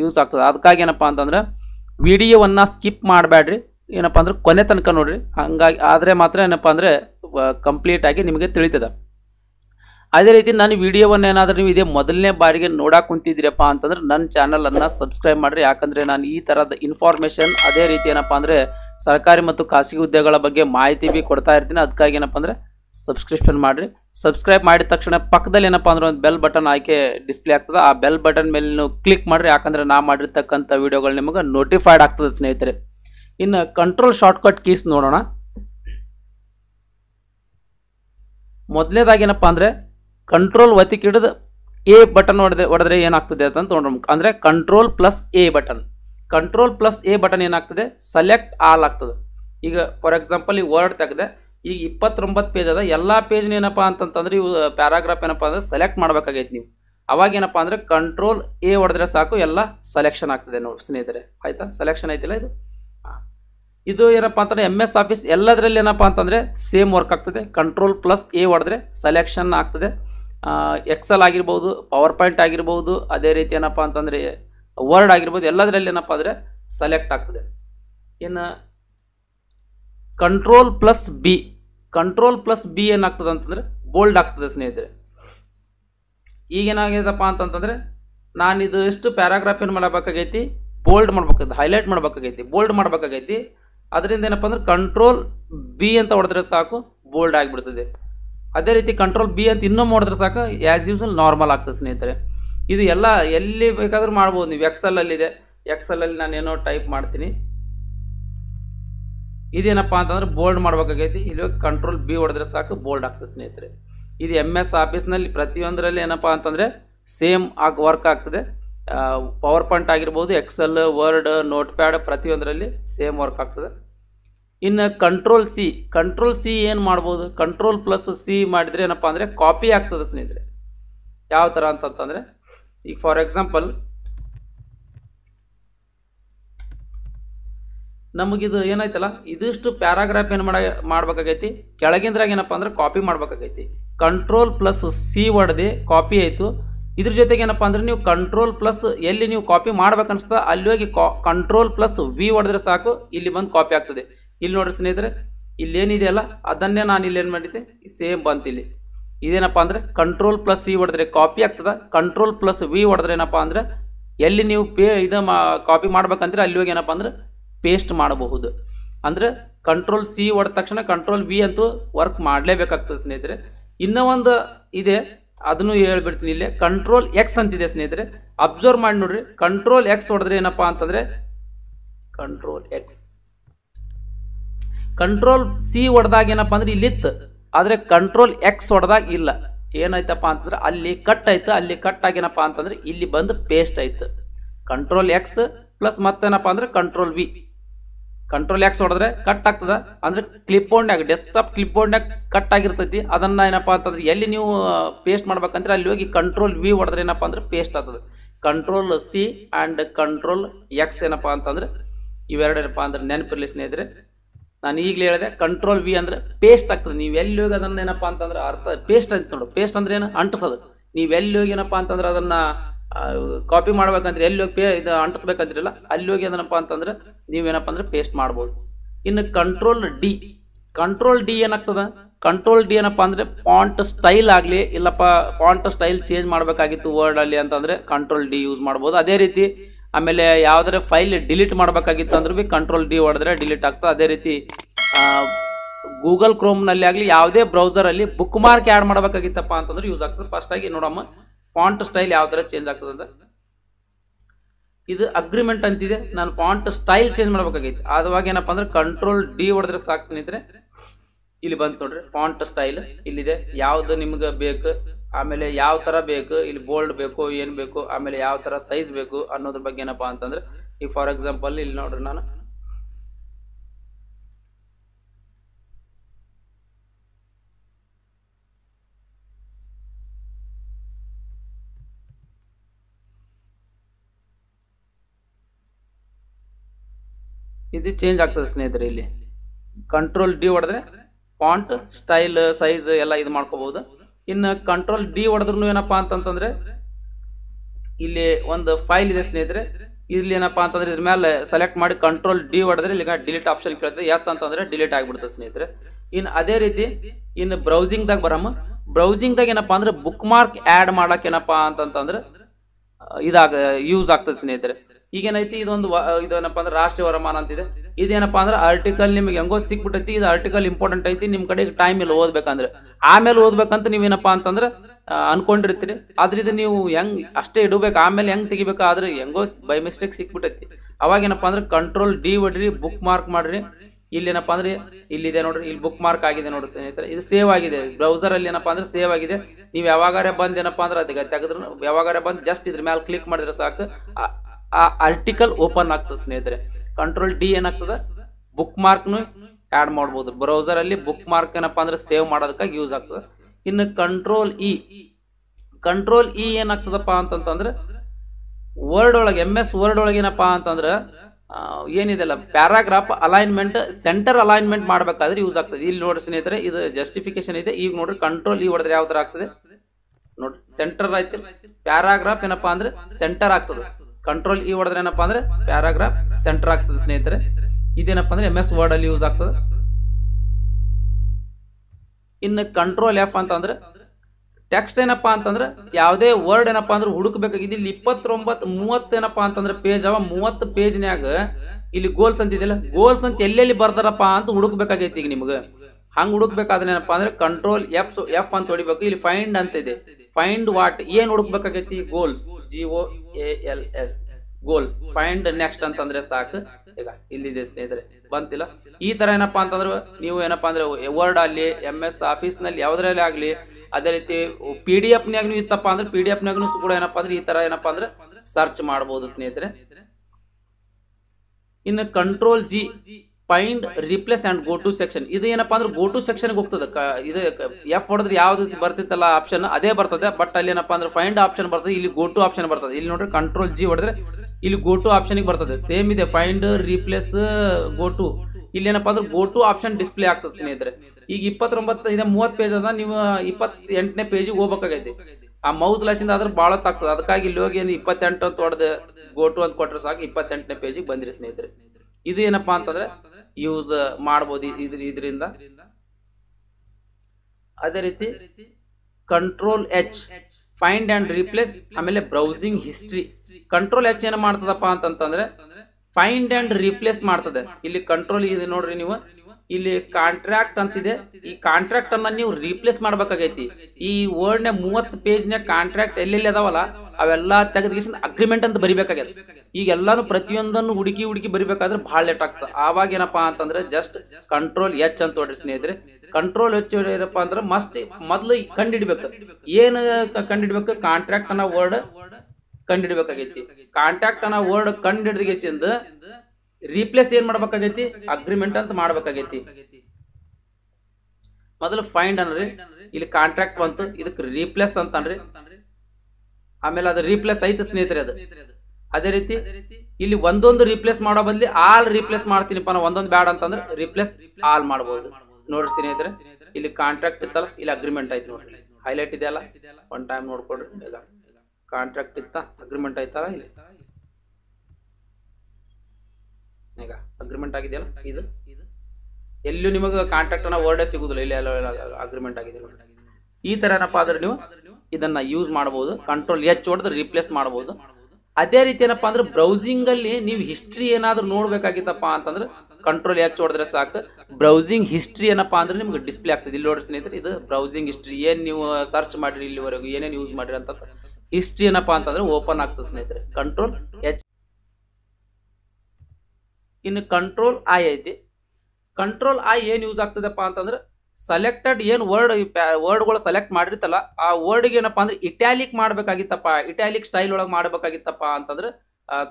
ಯೂಸ್ ಆಗ್ತದೆ. ಅದಕ್ಕಾಗಿ ಏನಪ್ಪ ಅಂತಂದ್ರೆ ವಿಡಿಯೋವನ್ನು ಸ್ಕಿಪ್ ಮಾಡಬೇಡ್ರಿ ಏನಪ್ಪ ಅಂದ್ರೆ ಕೊನೆ ತನಕ ನೋಡ್ರಿ. ಹಂಗಾಗಿ ಆದರೆ ಮಾತ್ರ ಏನಪ್ಪ ಅಂದರೆ ಕಂಪ್ಲೀಟಾಗಿ ನಿಮಗೆ ತಿಳಿತದೆ. ಅದೇ ರೀತಿ ನನ್ನ ವಿಡಿಯೋವನ್ನು ಏನಾದರೂ ನೀವು ಇದೇ ಮೊದಲನೇ ಬಾರಿಗೆ ನೋಡಕ್ಕೆ ಕುಂತಿದ್ದೀರಪ್ಪ ಅಂತಂದ್ರೆ ನನ್ನ ಚಾನಲನ್ನು ಸಬ್ಸ್ಕ್ರೈಬ್ ಮಾಡಿರಿ. ಯಾಕಂದರೆ ನಾನು ಈ ಥರದ ಇನ್ಫಾರ್ಮೇಷನ್ ಅದೇ ರೀತಿ ಏನಪ್ಪ ಅಂದರೆ ಸರ್ಕಾರಿ ಮತ್ತು ಖಾಸಗಿ ಹುದ್ದೆಗಳ ಬಗ್ಗೆ ಮಾಹಿತಿ ಬಿ ಕೊಡ್ತಾ ಇರ್ತೀನಿ. ಅದಕ್ಕಾಗಿ ಏನಪ್ಪ ಅಂದರೆ ಸಬ್ಸ್ಕ್ರಿಪ್ಷನ್ ಮಾಡಿರಿ. ಸಬ್ಸ್ಕ್ರೈಬ್ ಮಾಡಿದ ತಕ್ಷಣ ಪಕ್ಕದಲ್ಲಿ ಏನಪ್ಪ ಅಂದ್ರೆ ಒಂದು ಬೆಲ್ ಬಟನ್ ಆಯ್ಕೆ ಡಿಸ್ಪ್ಲೇ ಆಗ್ತದೆ. ಆ ಬೆಲ್ ಬಟನ್ ಮೇಲೆ ನೀವು ಕ್ಲಿಕ್ ಮಾಡಿರಿ. ಯಾಕಂದರೆ ನಾ ಮಾಡಿರ್ತಕ್ಕಂಥ ವಿಡಿಯೋಗಳು ನಿಮಗೆ ನೋಟಿಫೈಡ್ ಆಗ್ತದೆ ಸ್ನೇಹಿತರೆ. ಇನ್ನು ಕಂಟ್ರೋಲ್ ಶಾರ್ಟ್ಕಟ್ ಕೀಸ್ ನೋಡೋಣ. ಮೊದಲನೇದಾಗಿ ಏನಪ್ಪ ಅಂದರೆ ಕಂಟ್ರೋಲ್ ಒತ್ತಿಕಿಡಿದು ಎ ಬಟನ್ ಹೊಡೆದ್ರೆ ಹೊಡೆದ್ರೆ ಏನಾಗ್ತದೆ ಅಂತ ನೋಡೋಣ ಅಂದರೆ control plus A button control plus A button ಏನಾಗ್ತದೆ? ಸೆಲೆಕ್ಟ್ ಆಲ್ ಆಗ್ತದೆ. ಈಗ ಫಾರ್ ಎಕ್ಸಾಂಪಲ್ ಈ ವರ್ಡ್ ತೆಗೆದೆ, ಈಗ ಇಪ್ಪತ್ತೊಂಬತ್ತು ಪೇಜ್ ಅದ, ಎಲ್ಲ ಪೇಜ್ನ ಏನಪ್ಪ ಅಂತಂತಂದ್ರೆ ಇವು ಪ್ಯಾರಾಗ್ರಾಫ್ ಏನಪ್ಪ ಅಂದ್ರೆ ಸೆಲೆಕ್ಟ್ ಮಾಡ್ಬೇಕಾಗೈತೆ ನೀವು. ಅವಾಗ ಏನಪ್ಪ ಅಂದರೆ ಕಂಟ್ರೋಲ್ ಎ ಹೊಡೆದ್ರೆ ಸಾಕು, ಎಲ್ಲ ಸೆಲೆಕ್ಷನ್ ಆಗ್ತದೆ ನೋಡಿ ಸ್ನೇಹಿತರೆ. ಆಯಿತಾ? ಸೆಲೆಕ್ಷನ್ ಐತಿಲ್ಲ ಇದು? ಇದು ಏನಪ್ಪ ಅಂತಂದರೆ ಎಂ ಎಸ್ ಆಫೀಸ್ ಎಲ್ಲದರಲ್ಲಿ ಏನಪ್ಪ ಅಂತಂದರೆ ಸೇಮ್ ವರ್ಕ್ ಆಗ್ತದೆ. ಕಂಟ್ರೋಲ್ ಪ್ಲಸ್ ಎ ಹೊಡೆದ್ರೆ ಸೆಲೆಕ್ಷನ್ ಆಗ್ತದೆ. ಎಕ್ಸೆಲ್ ಆಗಿರ್ಬೋದು ಪವರ್ ಪಾಯಿಂಟ್ ಆಗಿರ್ಬೋದು, ಅದೇ ರೀತಿ ಏನಪ್ಪ ಅಂತಂದ್ರೆ ವರ್ಡ್ ಆಗಿರ್ಬೋದು ಎಲ್ಲದರಲ್ಲಿ ಏನಪ್ಪ ಅಂದರೆ ಸೆಲೆಕ್ಟ್ ಆಗ್ತದೆ. ಇನ್ನು control plus B control plus B ಏನಾಗ್ತದೆ ಅಂತಂದ್ರೆ ಬೋಲ್ಡ್ ಆಗ್ತದೆ ಸ್ನೇಹಿತರೆ. ಈಗೇನಾಗಿದೆಪ್ಪ ಅಂತಂತಂದರೆ ನಾನು ಇದು ಎಷ್ಟು ಪ್ಯಾರಾಗ್ರಾಫ್ ಏನು ಮಾಡಬೇಕಾಗೈತಿ? ಬೋಲ್ಡ್ ಮಾಡ್ಬೇಕಾಗೈತಿ ಹೈಲೈಟ್ ಮಾಡ್ಬೇಕಾಗೈತಿ ಬೋಲ್ಡ್ ಮಾಡ್ಬೇಕಾಗೈತಿ. ಅದರಿಂದ ಏನಪ್ಪ ಅಂದ್ರೆ ಕಂಟ್ರೋಲ್ ಬಿ ಅಂತ ಹೊಡೆದ್ರೆ ಸಾಕು ಬೋಲ್ಡ್ ಆಗಿಬಿಡ್ತದೆ. ಅದೇ ರೀತಿ ಕಂಟ್ರೋಲ್ ಬಿ ಅಂತ ಇನ್ನೊಮ್ಮೆ ಹೊಡೆದ್ರೆ ಸಾಕು ಆ್ಯಸ್ ಯೂಸಲ್ ನಾರ್ಮಲ್ ಆಗ್ತದೆ ಸ್ನೇಹಿತರೆ. ಇದು ಎಲ್ಲ ಎಲ್ಲಿ ಬೇಕಾದರೂ ಮಾಡ್ಬೋದು ನೀವು ಎಕ್ಸೆಲಲ್ಲಿದೆ ಎಕ್ಸೆಲಲ್ಲಿ ನಾನೇನೋ ಟೈಪ್ ಮಾಡ್ತೀನಿ. ಇದೇನಪ್ಪ ಅಂತಂದ್ರೆ ಬೋಲ್ಡ್ ಮಾಡ್ಬೇಕಾಗೈತಿ. ಇಲ್ಲಿ ಕಂಟ್ರೋಲ್ ಬಿ ಹೊಡೆದ್ರೆ ಸಾಕು ಬೋಲ್ಡ್ ಆಗ್ತದೆ ಸ್ನೇಹಿತರೆ. ಇದು ಎಂ ಎಸ್ ಆಫೀಸ್ನಲ್ಲಿ ಪ್ರತಿಯೊಂದರಲ್ಲಿ ಏನಪ್ಪ ಅಂತಂದರೆ ಸೇಮ್ ಆಗಿ ವರ್ಕ್ ಆಗ್ತದೆ. ಪವರ್ ಪಾಯಿಂಟ್ ಆಗಿರ್ಬೋದು ಎಕ್ಸೆಲ್ ವರ್ಡ್ ನೋಟ್ ಪ್ಯಾಡ್ ಪ್ರತಿಯೊಂದರಲ್ಲಿ ಸೇಮ್ ವರ್ಕ್ ಆಗ್ತದೆ. ಇನ್ನು ಕಂಟ್ರೋಲ್ ಸಿ ಕಂಟ್ರೋಲ್ ಸಿ ಏನು ಮಾಡ್ಬೋದು? ಕಂಟ್ರೋಲ್ ಪ್ಲಸ್ ಸಿ ಮಾಡಿದರೆ ಏನಪ್ಪ ಅಂದರೆ ಕಾಪಿ ಆಗ್ತದೆ ಸ್ನೇಹಿತರೆ. ಯಾವ ಥರ ಅಂತಂತಂದರೆ ಈಗ ಫಾರ್ ಎಕ್ಸಾಂಪಲ್ ನಮಗಿದು ಏನಾಯ್ತಲ್ಲ, ಇದಿಷ್ಟು ಪ್ಯಾರಾಗ್ರಾಫ್ ಏನು ಮಾಡ, ಮಾಡ್ಬೇಕಾಗೈತಿ? ಕೆಳಗಿಂದ್ರಾಗ ಏನಪ್ಪ ಅಂದ್ರೆ ಕಾಪಿ ಮಾಡ್ಬೇಕಾಗೈತಿ. ಕಂಟ್ರೋಲ್ ಪ್ಲಸ್ ಸಿ ಹೊಡೆದು ಕಾಪಿ ಆಯಿತು. ಇದ್ರ ಜೊತೆಗೆ ಏನಪ್ಪ ಅಂದ್ರೆ ನೀವು ಕಂಟ್ರೋಲ್ ಪ್ಲಸ್ ಎಲ್ಲಿ ನೀವು ಕಾಪಿ ಮಾಡ್ಬೇಕನ್ನಿಸ್ತದೆ ಅಲ್ಲಿ ಹೋಗಿ ಕಂಟ್ರೋಲ್ ಪ್ಲಸ್ ವಿ ಹೊಡೆದ್ರೆ ಸಾಕು, ಇಲ್ಲಿ ಬಂದು ಕಾಪಿ ಆಗ್ತದೆ. ಇಲ್ಲಿ ನೋಡ್ರಿ ಸ್ನೇಹಿತರೆ ಇಲ್ಲೇನಿದೆಯಲ್ಲ ಅದನ್ನೇ ನಾನು ಇಲ್ಲಿ ಏನು ಮಾಡಿದ್ದೆ ಸೇಮ್ ಬಂತಿಲ್ಲಿ. ಇದೇನಪ್ಪ ಅಂದ್ರೆ ಕಂಟ್ರೋಲ್ ಪ್ಲಸ್ ಸಿ ಹೊಡೆದ್ರೆ ಕಾಪಿ ಆಗ್ತದೆ? ಕಂಟ್ರೋಲ್ ಪ್ಲಸ್ ವಿ ಹೊಡೆದ್ರೆ ಏನಪ್ಪ ಅಂದ್ರೆ ಎಲ್ಲಿ ನೀವು ಪೇ ಇದು ಮಾ ಕಾಪಿ ಮಾಡ್ಬೇಕಂದ್ರೆ ಅಲ್ಲಿ ಹೋಗಿ ಏನಪ್ಪ ಅಂದ್ರೆ ಪೇಸ್ಟ್ ಮಾಡಬಹುದು. ಅಂದರೆ ಕಂಟ್ರೋಲ್ ಸಿ ಹೊಡೆದ ತಕ್ಷಣ ಕಂಟ್ರೋಲ್ ವಿ ಅಂತೂ ವರ್ಕ್ ಮಾಡಲೇಬೇಕಾಗ್ತದೆ ಸ್ನೇಹಿತರೆ. ಇನ್ನೂ ಒಂದು ಇದೆ, ಅದನ್ನು ಹೇಳ್ಬಿಡ್ತೀನಿ ಇಲ್ಲೇ. ಕಂಟ್ರೋಲ್ ಎಕ್ಸ್ ಅಂತಿದೆ ಸ್ನೇಹಿತರೆ. ಅಬ್ಸರ್ವ್ ಮಾಡಿ ನೋಡ್ರಿ. ಕಂಟ್ರೋಲ್ ಎಕ್ಸ್ ಹೊಡೆದ್ರೆ ಏನಪ್ಪ ಅಂತಂದರೆ ಕಂಟ್ರೋಲ್ ಎಕ್ಸ್ ಕಂಟ್ರೋಲ್ ಸಿ ಹೊಡೆದಾಗ ಏನಪ್ಪ ಅಂದ್ರೆ ಇಲ್ಲಿತ್ತು. ಆದರೆ ಕಂಟ್ರೋಲ್ ಎಕ್ಸ್ ಹೊಡೆದಾಗ ಇಲ್ಲ. ಏನಾಯ್ತಪ್ಪ ಅಂತಂದ್ರೆ ಅಲ್ಲಿ ಕಟ್ ಆಯ್ತು, ಅಲ್ಲಿ ಕಟ್ ಆಗೇನಪ್ಪ ಅಂತಂದ್ರೆ ಇಲ್ಲಿ ಬಂದು ಪೇಸ್ಟ್ ಆಯ್ತು. ಕಂಟ್ರೋಲ್ ಎಕ್ಸ್ ಪ್ಲಸ್ ಮತ್ತೇನಪ್ಪ ಅಂದ್ರೆ ಕಂಟ್ರೋಲ್ ವಿ ಕಂಟ್ರೋಲ್ ಎಕ್ಸ್ ಹೊಡೆದ್ರೆ ಕಟ್ ಆಗ್ತದ? ಅಂದ್ರೆ ಕ್ಲಿಪ್ ಬೋರ್ಡ್ನಾಗ ಡೆಸ್ಕ್ಟಾಪ್ ಕ್ಲಿಪ್ ಬೋರ್ಡ್ನಾಗ ಕಟ್ ಆಗಿರ್ತೈತಿ. ಅದನ್ನ ಏನಪ್ಪ ಅಂತಂದ್ರೆ ಎಲ್ಲಿ ನೀವು ಪೇಸ್ಟ್ ಮಾಡ್ಬೇಕಂದ್ರೆ ಅಲ್ಲಿ ಹೋಗಿ ಕಂಟ್ರೋಲ್ ವಿ ಹೊಡೆದ್ರೆ ಏನಪ್ಪ ಅಂದ್ರೆ ಪೇಸ್ಟ್ ಆಗ್ತದೆ. Control C and control X ಏನಪ್ಪ ಅಂತಂದ್ರೆ ಇವೆರಡು ಏನಪ್ಪ ಅಂದ್ರೆ ನೆನಪಿರ್ಲಿ ಸ್ನೇಹಿತರೆ. ನಾನು ಈಗಲೇ ಹೇಳಿದೆ ಕಂಟ್ರೋಲ್ ವಿ ಅಂದ್ರೆ ಪೇಸ್ಟ್ ಆಗ್ತದೆ. ನೀವು ಎಲ್ಲಿ ಹೋಗಿ ಅದನ್ನ ಏನಪ್ಪ ಅಂತಂದ್ರೆ ಅರ್ಥ ಪೇಸ್ಟ್ ಅಂತ ನೋಡು. ಪೇಸ್ಟ್ ಅಂದ್ರೆ ಏನು? ಅಂಟಿಸೋದು. ನೀವು ಎಲ್ಲಿ ಹೋಗಿ ಏನಪ್ಪ ಅಂತಂದ್ರೆ ಅದನ್ನು ಕಾಪಿ ಮಾಡ್ಬೇಕಂದ್ರೆ ಎಲ್ಲಿ ಹೋಗಿ ಪೇ ಇದು ಅಂಟಿಸ್ಬೇಕಂದ್ರಲ್ಲ ಅಲ್ಲಿ ಹೋಗಿ ಏನಪ್ಪ ಅಂತಂದ್ರೆ ನೀವೇನಪ್ಪ ಅಂದ್ರೆ ಪೇಸ್ಟ್ ಮಾಡ್ಬೋದು. ಇನ್ನು ಕಂಟ್ರೋಲ್ ಡಿ ಕಂಟ್ರೋಲ್ ಡಿ ಏನಾಗ್ತದೆ? ಕಂಟ್ರೋಲ್ ಡಿ ಏನಪ್ಪ ಅಂದ್ರೆ ಪಾಂಟ್ ಸ್ಟೈಲ್ ಆಗಲಿ, ಇಲ್ಲಪ್ಪ ಪಾಂಟ್ ಸ್ಟೈಲ್ ಚೇಂಜ್ ಮಾಡಬೇಕಾಗಿತ್ತು ವರ್ಡಲ್ಲಿ ಅಂತಂದರೆ ಕಂಟ್ರೋಲ್ ಡಿ ಯೂಸ್ ಮಾಡ್ಬೋದು. ಅದೇ ರೀತಿ ಆಮೇಲೆ ಯಾವುದಾದ್ರೆ ಫೈಲ್ ಡಿಲೀಟ್ ಮಾಡಬೇಕಾಗಿತ್ತು ಅಂದ್ರೂ ಬಿ ಕಂಟ್ರೋಲ್ ಡಿ ಹೊಡೆದ್ರೆ ಡಿಲೀಟ್ ಆಗ್ತದೆ. ಅದೇ ರೀತಿ ಗೂಗಲ್ ಕ್ರೋಮ್ನಲ್ಲಿ ಆಗಲಿ, ಯಾವುದೇ ಬ್ರೌಸರಲ್ಲಿ ಬುಕ್ ಮಾರ್ಕ್ ಆ್ಯಡ್ ಮಾಡಬೇಕಾಗಿತ್ತಪ್ಪ ಅಂತಂದ್ರೆ ಯೂಸ್ ಆಗ್ತದೆ. ಫಸ್ಟಾಗಿ ನೋಡಮ್ಮ ಫಾಂಟ್ ಸ್ಟೈಲ್ ಯಾವ ಥರ ಚೇಂಜ್ ಆಗ್ತದೆ ಅಂತ. ಇದು ಅಗ್ರಿಮೆಂಟ್ ಅಂತಿದೆ. ನಾನು ಫಾಂಟ್ ಸ್ಟೈಲ್ ಚೇಂಜ್ ಮಾಡ್ಬೇಕಾಗಿತ್ತು. ಆದವಾಗ ಏನಪ್ಪ ಅಂದ್ರೆ ಕಂಟ್ರೋಲ್ ಡಿ ಹೊಡೆದ್ರೆ ಸಾಕು ಸ್ನೇಹಿತರೆ. ಇಲ್ಲಿ ಬಂತು ನೋಡ್ರಿ ಫಾಂಟ್ ಸ್ಟೈಲ್ ಇಲ್ಲಿದೆ. ಯಾವ್ದು ನಿಮ್ಗೆ ಬೇಕು? ಆಮೇಲೆ ಯಾವ ತರ ಬೇಕು, ಇಲ್ಲಿ ಬೋಲ್ಡ್ ಬೇಕು, ಏನು ಬೇಕು, ಆಮೇಲೆ ಯಾವ ತರ ಸೈಜ್ ಬೇಕು ಅನ್ನೋದ್ರ ಬಗ್ಗೆ ಏನಪ್ಪಾ ಅಂತಂದರೆ, ಈ ಫಾರ್ ಎಕ್ಸಾಂಪಲ್ ಇಲ್ಲಿ ನೋಡ್ರಿ ನಾನು. ಇದು ಚೇಂಜ್ ಆಗ್ತದೆ ಸ್ನೇಹಿತರೆ ಇಲ್ಲಿ. ಕಂಟ್ರೋಲ್ ಡಿ ಹೊಡೆದ್ರೆ ಫಾಂಟ್ ಸ್ಟೈಲ್ ಸೈಜ್ ಎಲ್ಲ ಇದು ಮಾಡ್ಕೋಬಹುದು ಇನ್ನು ಕಂಟ್ರೋಲ್ ಡಿ ಹೊಡೆದ್ರು ಏನಪ್ಪಾ ಅಂತಂತಂದ್ರೆ, ಇಲ್ಲಿ ಒಂದು ಫೈಲ್ ಇದೆ ಸ್ನೇಹಿತರೆ. ಇಲ್ಲಿ ಏನಪ್ಪಾ ಅಂತಂದ್ರೆ ಇದ್ರ ಮೇಲೆ ಸೆಲೆಕ್ಟ್ ಮಾಡಿ ಕಂಟ್ರೋಲ್ ಡಿ ಹೊಡೆದ್ರೆ ಇಲ್ಲಿ ಡಿಲೀಟ್ ಆಪ್ಷನ್ ಕೇಳ್ತದೆ. ಎಸ್ ಅಂತಂದ್ರೆ ಡಿಲೀಟ್ ಆಗಿಬಿಡ್ತದೆ ಸ್ನೇಹಿತರೆ. ಇನ್ನು ಅದೇ ರೀತಿ ಇನ್ನು ಬ್ರೌಸಿಂಗ್ ದಾಗ ಬರಮ್ಮ ಬ್ರೌಸಿಂಗ್ ದಾಗ ಏನಪ್ಪಾ ಅಂದ್ರೆ ಬುಕ್ ಮಾರ್ಕ್ ಆಡ್ ಮಾಡಕ್ಕೆ ಏನಪ್ಪಾ ಅಂತಂತಂದ್ರೆ, ಇದಾಗ ಯೂಸ್ ಆಗ್ತದೆ ಸ್ನೇಹಿತರೆ. ಈಗೇನೈತಿ, ಇದೊಂದು ಇದೇನಪ್ಪ ಅಂದ್ರೆ ರಾಷ್ಟ್ರೀಯ ವರಮಾನ ಅಂತಿದೆ. ಇದೇನಪ್ಪಾ ಅಂದ್ರೆ ಆರ್ಟಿಕಲ್ ನಿಮ್ಗೆ ಹೆಂಗೋ ಸಿಕ್ಬಿಟ್ಟೈತಿ, ಇದು ಆರ್ಟಿಕಲ್ ಇಂಪಾರ್ಟೆಂಟ್ ಐತಿ, ನಿಮ್ ಕಡೆ ಟೈಮ್ ಇಲ್ಲ ಓದ್ಬೇಕಂದ್ರೆ. ಆಮೇಲೆ ಓದ್ಬೇಕಂತ ನೀವೇನಪ್ಪಾ ಅಂತಂದ್ರೆ ಅನ್ಕೊಂಡಿರ್ತೀರಿ. ಆದ್ರೆ ಇದು ನೀವು ಹೆಂಗ್, ಅಷ್ಟೇ ಇಡಬೇಕು, ಆಮೇಲೆ ಹೆಂಗ್ ತೆಗಿಬೇಕು, ಆದ್ರೆ ಹೆಂಗೋ ಬೈ ಮಿಸ್ಟೇಕ್ ಸಿಕ್ಬಿಟ್ಟೈತಿ. ಅವಾಗ ಏನಪ್ಪಾ ಅಂದ್ರೆ ಕಂಟ್ರೋಲ್ ಡಿ ಹೊಡ್ರಿ ಬುಕ್ ಮಾರ್ಕ್ ಮಾಡ್ರಿ. ಇಲ್ಲಿ ಏನಪ್ಪಾ ಅಂದ್ರೆ, ಇಲ್ಲಿದೆ ನೋಡ್ರಿ, ಇಲ್ಲಿ ಬುಕ್ ಮಾರ್ಕ್ ಆಗಿದೆ ನೋಡ್ರಿ ಸ್ನೇಹಿತರೆ. ಇದು ಸೇವ್ ಆಗಿದೆ ಬ್ರೌಸರ್ ಅಲ್ಲಿ ಏನಪ್ಪಾ ಅಂದ್ರೆ ಸೇವ್ ಆಗಿದೆ. ನೀವು ಯಾವಾಗಾರೆ ಬಂದ್ ಏನಪ್ಪಾ ಅಂದ್ರೆ ಅದಕ್ಕೆ ತೆಗೆದ್ರು ಯಾವಾಗಾರೆ ಬಂದ್ ಜಸ್ಟ್ ಇದ್ರ ಮೇಲೆ ಕ್ಲಿಕ್ ಮಾಡಿದ್ರೆ ಸಾಕು. ಆ- ಆರ್ಟಿಕಲ್ ಓಪನ್ ಆಗ್ತದೆ ಸ್ನೇಹಿತರೆ. ಕಂಟ್ರೋಲ್ ಡಿ ಏನಾಗ್ತದೆ? ಬುಕ್ ಮಾರ್ಕ್ನು ಆ್ಯಡ್ ಮಾಡ್ಬೋದು. ಬ್ರೌಸರ್ ಅಲ್ಲಿ ಬುಕ್ ಮಾರ್ಕ್ ಏನಪ್ಪ ಅಂದ್ರೆ ಸೇವ್ ಮಾಡೋದಕ್ಕಾಗಿ ಯೂಸ್ ಆಗ್ತದೆ. ಇನ್ನು ಕಂಟ್ರೋಲ್ ಇ ಕಂಟ್ರೋಲ್ ಇ ಏನಾಗ್ತದಪ್ಪ ಅಂತಂತಂದ್ರೆ ವರ್ಡ್ ಒಳಗೆ ಎಂ ಎಸ್ ವರ್ಡ್ ಒಳಗೆ ಏನಪ್ಪಾ ಅಂತಂದ್ರೆ ಏನಿದೆ ಏನಿದೆಲ್ಲ? ಪ್ಯಾರಾಗ್ರಾಫ್ ಅಲೈನ್ಮೆಂಟ್ ಸೆಂಟರ್ ಅಲೈನ್ಮೆಂಟ್ ಮಾಡಬೇಕಾದ್ರೆ ಯೂಸ್ ಆಗ್ತದೆ. ಇಲ್ಲಿ ನೋಡ್ರಿ ಸ್ನೇಹಿತರೆ, ಇದು ಜಸ್ಟಿಫಿಕೇಶನ್ ಇದೆ. ಈಗ ನೋಡ್ರಿ ಕಂಟ್ರೋಲ್ ಇ ಹೊಡೆದ್ರೆ ಯಾವ ತರ ಆಗ್ತದೆ ನೋಡ್ರಿ ಸೆಂಟರ್ ಆಯ್ತು ಪ್ಯಾರಾಗ್ರಾಫ್ ಏನಪ್ಪಾ ಅಂದ್ರೆ ಸೆಂಟರ್ ಆಗ್ತದೆ. ಕಂಟ್ರೋಲ್ ಇ ಹೊಡೆದ್ರೆ ಏನಪ್ಪಾ ಅಂದ್ರೆ ಪ್ಯಾರಾಗ್ರಾಫ್ ಸೆಂಟರ್ ಆಗ್ತದೆ ಸ್ನೇಹಿತರೆ. ಇದೇನಪ್ಪಾ ಅಂದ್ರೆ ಎಂ ಎಸ್ ವರ್ಡ್ ಅಲ್ಲಿ ಯೂಸ್ ಆಗ್ತದೆ. ಇನ್ನು ಕಂಟ್ರೋಲ್ ಎಫ್ ಅಂತಂದ್ರೆ ಟೆಕ್ಸ್ಟ್ ಏನಪ್ಪಾ ಅಂತಂದ್ರೆ ಯಾವುದೇ ವರ್ಡ್ ಏನಪ್ಪಾ ಅಂದ್ರೆ ಹುಡುಕ್ಬೇಕಾಗಿದೆ ಇಲ್ಲಿ ಇಪ್ಪತ್ತೊಂಬತ್ತು ಮೂವತ್ತು ಏನಪ್ಪಾ ಅಂತಂದ್ರೆ ಪೇಜ್ ಅವ. ಮೂವತ್ತು ಪೇಜ್ನ್ಯಾಗ ಇಲ್ಲಿ ಗೋಲ್ಸ್ ಅಂತ ಇದೆಯಲ್ಲ ಗೋಲ್ಸ್ ಅಂತ ಎಲ್ಲೆಲ್ಲಿ ಬರ್ತಾರಪ್ಪ ಅಂತ ಹುಡುಕ್ಬೇಕಾಗೈತಿ ಈಗ ನಿಮ್ಗೆ. ಹಂಗ್ ಹುಡುಕ್ಬೇಕಾದ್ರೆ ಏನಪ್ಪಾ ಅಂದ್ರೆ ಕಂಟ್ರೋಲ್ ಎಫ್ ಎಫ್ ಅಂತ ಹೊಡಿಬೇಕು. ಇಲ್ಲಿ ಫೈಂಡ್ ಅಂತ ಇದೆ. ಫೈಂಡ್ ವಾಟ್ ಏನ್ ಹುಡುಕ್ಬೇಕಾಗೈತಿ? Goals G A L S goals find next ಅಂತಂದ್ರೆ ಸಾಕು. ಈಗ ಇಲ್ಲಿದೆ ಸ್ನೇಹಿತರೆ. ಬಂತಿಲ್ಲ. ಈ ತರ ಏನಪ್ಪಾ ಅಂತಂದ್ರೆ ನೀವು ಏನಪ್ಪಾ ಅಂದ್ರೆ ವರ್ಡ್ ಅಲ್ಲಿ ಎಂ ಎಸ್ ಆಫೀಸ್ನಲ್ಲಿ ಯಾವ್ದ್ರಲ್ಲಿ ಆಗ್ಲಿ, ಅದೇ ರೀತಿ ಪಿ ಡಿ ಎಫ್ ನಾಗ್ನು ಇತ್ತಪ್ಪ ಅಂದ್ರೆ ಪಿ ಡಿ ಎಫ್ ನಾಗ್ನು ಕೂಡ ಏನಪ್ಪಾ ಅಂದ್ರೆ ಈ ತರ ಏನಪ್ಪಾ ಅಂದ್ರೆ ಸರ್ಚ್ ಮಾಡಬಹುದು ಸ್ನೇಹಿತರೆ. ಇನ್ನು control G find replace and go to section ಇದು ಏನಪ್ಪಾ ಅಂದ್ರೆ ಗೋ ಟು ಸೆಕ್ಷನ್ ಹೋಗ್ತದೆ. ಕ- ಇದು ಎಫ್ ಹೊಡೆದ್ರೆ ಯಾವ್ದು ಬರ್ತಿತ್ತಲ್ಲ ಆಪ್ಷನ್ ಅದೇ ಬರ್ತದೆ. ಬಟ್ ಅಲ್ಲಿ ಏನಪ್ಪಾ ಅಂದ್ರೆ ಫೈಂಡ್ ಆಪ್ಷನ್ ಬರ್ತದೆ, ಇಲ್ಲಿ ಗೋ ಟು ಆಪ್ಷನ್ ಬರ್ತದೆ. ಇಲ್ಲಿ ನೋಡ್ರಿ ಕಂಟ್ರೋಲ್ ಜಿ ಹೊಡೆದ್ರೆ ಇಲ್ಲಿ ಗೋ ಟು ಆಪ್ಷನ್ ಬರ್ತದೆ. ಸೇಮ್ ಇದೆ ಫೈಂಡ್ ರಿಪ್ಲೇಸ್ ಗೋ ಟು ಇಲ್ಲಿ ಏನಪ್ಪ ಅಂದ್ರೆ ಗೋ ಟು ಆಪ್ಷನ್ ಡಿಸ್ಪ್ಲೇ ಆಗ್ತದೆ ಸ್ನೇಹಿತರೆ. ಈಗ ಇಪ್ಪತ್ತೊಂಬತ್ತು, ಇದೆ ಮೂವತ್ತು ಪೇಜ್ ಅದ, ನೀವು ಇಪ್ಪತ್ ಎಂಟನೇ ಪೇಜಿಗೆ ಹೋಗ್ಬೇಕಾಗೈತಿ. ಆ ಮೌಸ್ ಲಾಸಿಂದ ಆದ್ರೆ ಭಾಳ ತಾಗ್ತದೆ ಅದಕ್ಕಾಗಿ ಇಲ್ಲಿ ಹೋಗಿ ಏನು ಇಪ್ಪತ್ತೆಂಟು ಅಂತ ಹೊಡೆದು ಗೋ ಟು ಅಂತ ಕೊಟ್ಟರೆ ಸಾಕು, ಇಪ್ಪತ್ತೆಂಟನೇ ಪೇಜಿಗೆ ಬಂದಿರಿ ಸ್ನೇಹಿತರೆ. ಇದು ಏನಪ್ಪಾ ಅಂತಂದ್ರೆ ಯೂಸ್ ಮಾಡ್ಬೋದು ಇದ್ರ ಇದರಿಂದ. ಅದೇ ರೀತಿ control H find and replace ಆಮೇಲೆ ಬ್ರೌಸಿಂಗ್ ಹಿಸ್ಟ್ರಿ ಕಂಟ್ರೋಲ್ ಎಚ್ ಏನ ಮಾಡ್ತದಪ್ಪ ಅಂತಂತಂದ್ರೆ ಫೈಂಡ್ ಅಂಡ್ ರಿಪ್ಲೇಸ್ ಮಾಡ್ತದೆ. ಇಲ್ಲಿ ಕಂಟ್ರೋಲ್ ಇದೆ ನೋಡ್ರಿ ನೀವು. ಇಲ್ಲಿ ಕಾಂಟ್ರಾಕ್ಟ್ ಅಂತಿದೆ. ಈ ಕಾಂಟ್ರಾಕ್ಟ್ ಅನ್ನ ನೀವು ರೀಪ್ಲೇಸ್ ಮಾಡ್ಬೇಕಾಗೈತಿ. ಈ ವರ್ಡ್ನ ಮೂವತ್ತು ಪೇಜ್ನ ಕಾಂಟ್ರಾಕ್ಟ್ ಎಲ್ಲೆಲ್ಲಿ ಅದಾವಲ್ಲ, ಅವೆಲ್ಲ ತೆಗೆದು ಅಗ್ರಿಮೆಂಟ್ ಅಂತ ಬರಿಬೇಕಾಗ್ಯದ ಈಗ ಎಲ್ಲಾನು ಪ್ರತಿಯೊಂದನ್ನು ಹುಡುಕಿ ಹುಡುಕಿ ಬರಿಬೇಕಾದ್ರೆ ಬಹಳ ಲೇಟ್ ಆಗ್ತದೆ. ಆವಾಗ ಏನಪ್ಪಾ ಅಂತಂದ್ರೆ ಜಸ್ಟ್ ಕಂಟ್ರೋಲ್ ಎಚ್ ಅಂತ ನೋಡ್ರಿ ಸ್ನೇಹಿತರೆ. ಕಂಟ್ರೋಲ್ ಎಚ್ ಏನಪ್ಪ ಅಂದ್ರೆ ಮಸ್ಟ್ ಮೊದ್ಲು ಕಂಡಿಡ್ಬೇಕು. ಏನ್ ಕಂಡಿಡ್ಬೇಕು? ಕಾಂಟ್ರಾಕ್ಟ್ ಅನ್ನ ವರ್ಡ್ ಕಂಡಿಡ್ಬೇಕಾಗೈತಿ. ಕಾಂಟ್ರಾಕ್ಟ್ ಅನ್ನ ವರ್ಡ್ ಕಂಡಿಡ್ದಗೆಸಿಂದ ರೀಪ್ಲೇಸ್ ಏನ್ ಮಾಡ್ಬೇಕಾಗೈತಿ? ಅಗ್ರಿಮೆಂಟ್ ಅಂತ ಮಾಡ್ಬೇಕಾಗೈತಿ. ಮೊದಲು ಫೈಂಡ್ ಅನ್ರಿ. ಇಲ್ಲಿ ಕಾಂಟ್ರಾಕ್ಟ್ ಬಂತು. ಇದಕ್ಕೆ ರೀಪ್ಲೇಸ್ ಅಂತನ್ರಿ ಆಮೇಲೆ ಅದು ರೀಪ್ಲೇಸ್ ಐತೆ ಸ್ನೇಹಿತರೆ ಅದು. ಅದೇ ರೀತಿ ಇಲ್ಲಿ ಒಂದೊಂದು ರೀಪ್ಲೇಸ್ ಮಾಡೋ ಬದ್ಲಿ ಆಲ್ ರೀಪ್ಲೇಸ್ ಮಾಡ್ತೀನಿಪ್ಪ ನಾವು. ಒಂದೊಂದು ಬ್ಯಾಡ್ ಅಂತಂದ್ರೆ ರೀಪ್ಲೇಸ್ ಆಲ್ ಮಾಡ್ಬೋದು. ನೋಡ್ರಿ ಸ್ನೇಹಿತರೆ, ಇಲ್ಲಿ ಕಾಂಟ್ರಾಕ್ಟ್ ಇತ್ತಲ್ಲ, ಇಲ್ಲಿ ಅಗ್ರಿಮೆಂಟ್ ಆಯ್ತು ನೋಡ್ರಿ. ಹೈಲೈಟ್ ಇದೆಯಲ್ಲ? ಒನ್ ಟೈಮ್ ನೋಡ್ಕೊಡ್ರಿ ಕಾಂಟ್ರಾಕ್ಟ್ ಇತ್ತ? ಅಗ್ರಿಮೆಂಟ್ ಆಯ್ತಲ್ಲ ಇಲ್ಲಿ? ಈಗ ಅಗ್ರಿಮೆಂಟ್ ಆಗಿದೆಯಲ್ಲ? ಇದು? ಇದು ಎಲ್ಲೂ ನಿಮಗೆ ಕಾಂಟ್ರಾಕ್ಟ್ ಅನ್ನೋ ವರ್ಡೇ ಸಿಗುದಿಲ್ಲ. ಇಲ್ಲಿ ಎಲ್ಲ ಅಗ್ರಿಮೆಂಟ್ ಆಗಿದೆ. ಈ ತರ ಏನಪ್ಪ ಆದ್ರೆ ನೀವು ಇದನ್ನ ಯೂಸ್ ಮಾಡಬಹುದು. ಕಂಟ್ರೋಲ್ ಎಚ್ ಹೊಡೆದ್ರೆ ರಿಪ್ಲೇಸ್ ಮಾಡಬಹುದು. ಅದೇ ರೀತಿ ಏನಪ್ಪಾ ಅಂದ್ರೆ ಬ್ರೌಸಿಂಗ್ ಅಲ್ಲಿ ನೀವು ಹಿಸ್ಟ್ರಿ ಏನಾದ್ರು ನೋಡ್ಬೇಕಾಗಿತ್ತಪ್ಪ ಅಂತಂದ್ರೆ ಕಂಟ್ರೋಲ್ ಎಚ್ ಹೊಡೆದ್ರೆ ಸಾಕು. ಬ್ರೌಸಿಂಗ್ ಹಿಸ್ಟ್ರಿ ಏನಪ್ಪಾ ಅಂದ್ರೆ ನಿಮ್ಗೆ ಡಿಸ್ಪ್ಲೇ ಆಗ್ತದೆ. ಇಲ್ಲಿ ನೋಡಿ ಸ್ನೇಹಿತರೆ, ಇದು ಬ್ರೌಸಿಂಗ್ ಹಿಸ್ಟ್ರಿ ಏನ್ ನೀವು ಸರ್ಚ್ ಮಾಡಿರಿ ಇಲ್ಲಿವರೆಗೂ, ಏನೇನು ಯೂಸ್ ಮಾಡಿರಿ ಅಂತ ಹಿಸ್ಟ್ರಿ ಏನಪ್ಪಾ ಅಂತಂದ್ರೆ ಓಪನ್ ಆಗ್ತದೆ ಸ್ನೇಹಿತರೆ. ಕಂಟ್ರೋಲ್ ಎಚ್ ಇನ್ನು ಕಂಟ್ರೋಲ್ ಐ ಐತಿ. ಕಂಟ್ರೋಲ್ ಐ ಏನು ಯೂಸ್ ಆಗ್ತದಪ್ಪ ಅಂತಂದ್ರೆ ಸೆಲೆಕ್ಟೆಡ್ ಏನು ವರ್ಡ್ ವರ್ಡ್ಗಳು ಸೆಲೆಕ್ಟ್ ಮಾಡಿರ್ತಲ್ಲ, ಆ ವರ್ಡ್ಗೆ ಏನಪ್ಪ ಅಂದ್ರೆ ಇಟ್ಯಾಲಿಕ್ ಮಾಡಬೇಕಾಗಿತ್ತಪ್ಪ ಇಟ್ಯಾಲಿಕ್ ಸ್ಟೈಲ್ ಒಳಗೆ ಮಾಡ್ಬೇಕಾಗಿತ್ತಪ್ಪ ಅಂತಂದ್ರೆ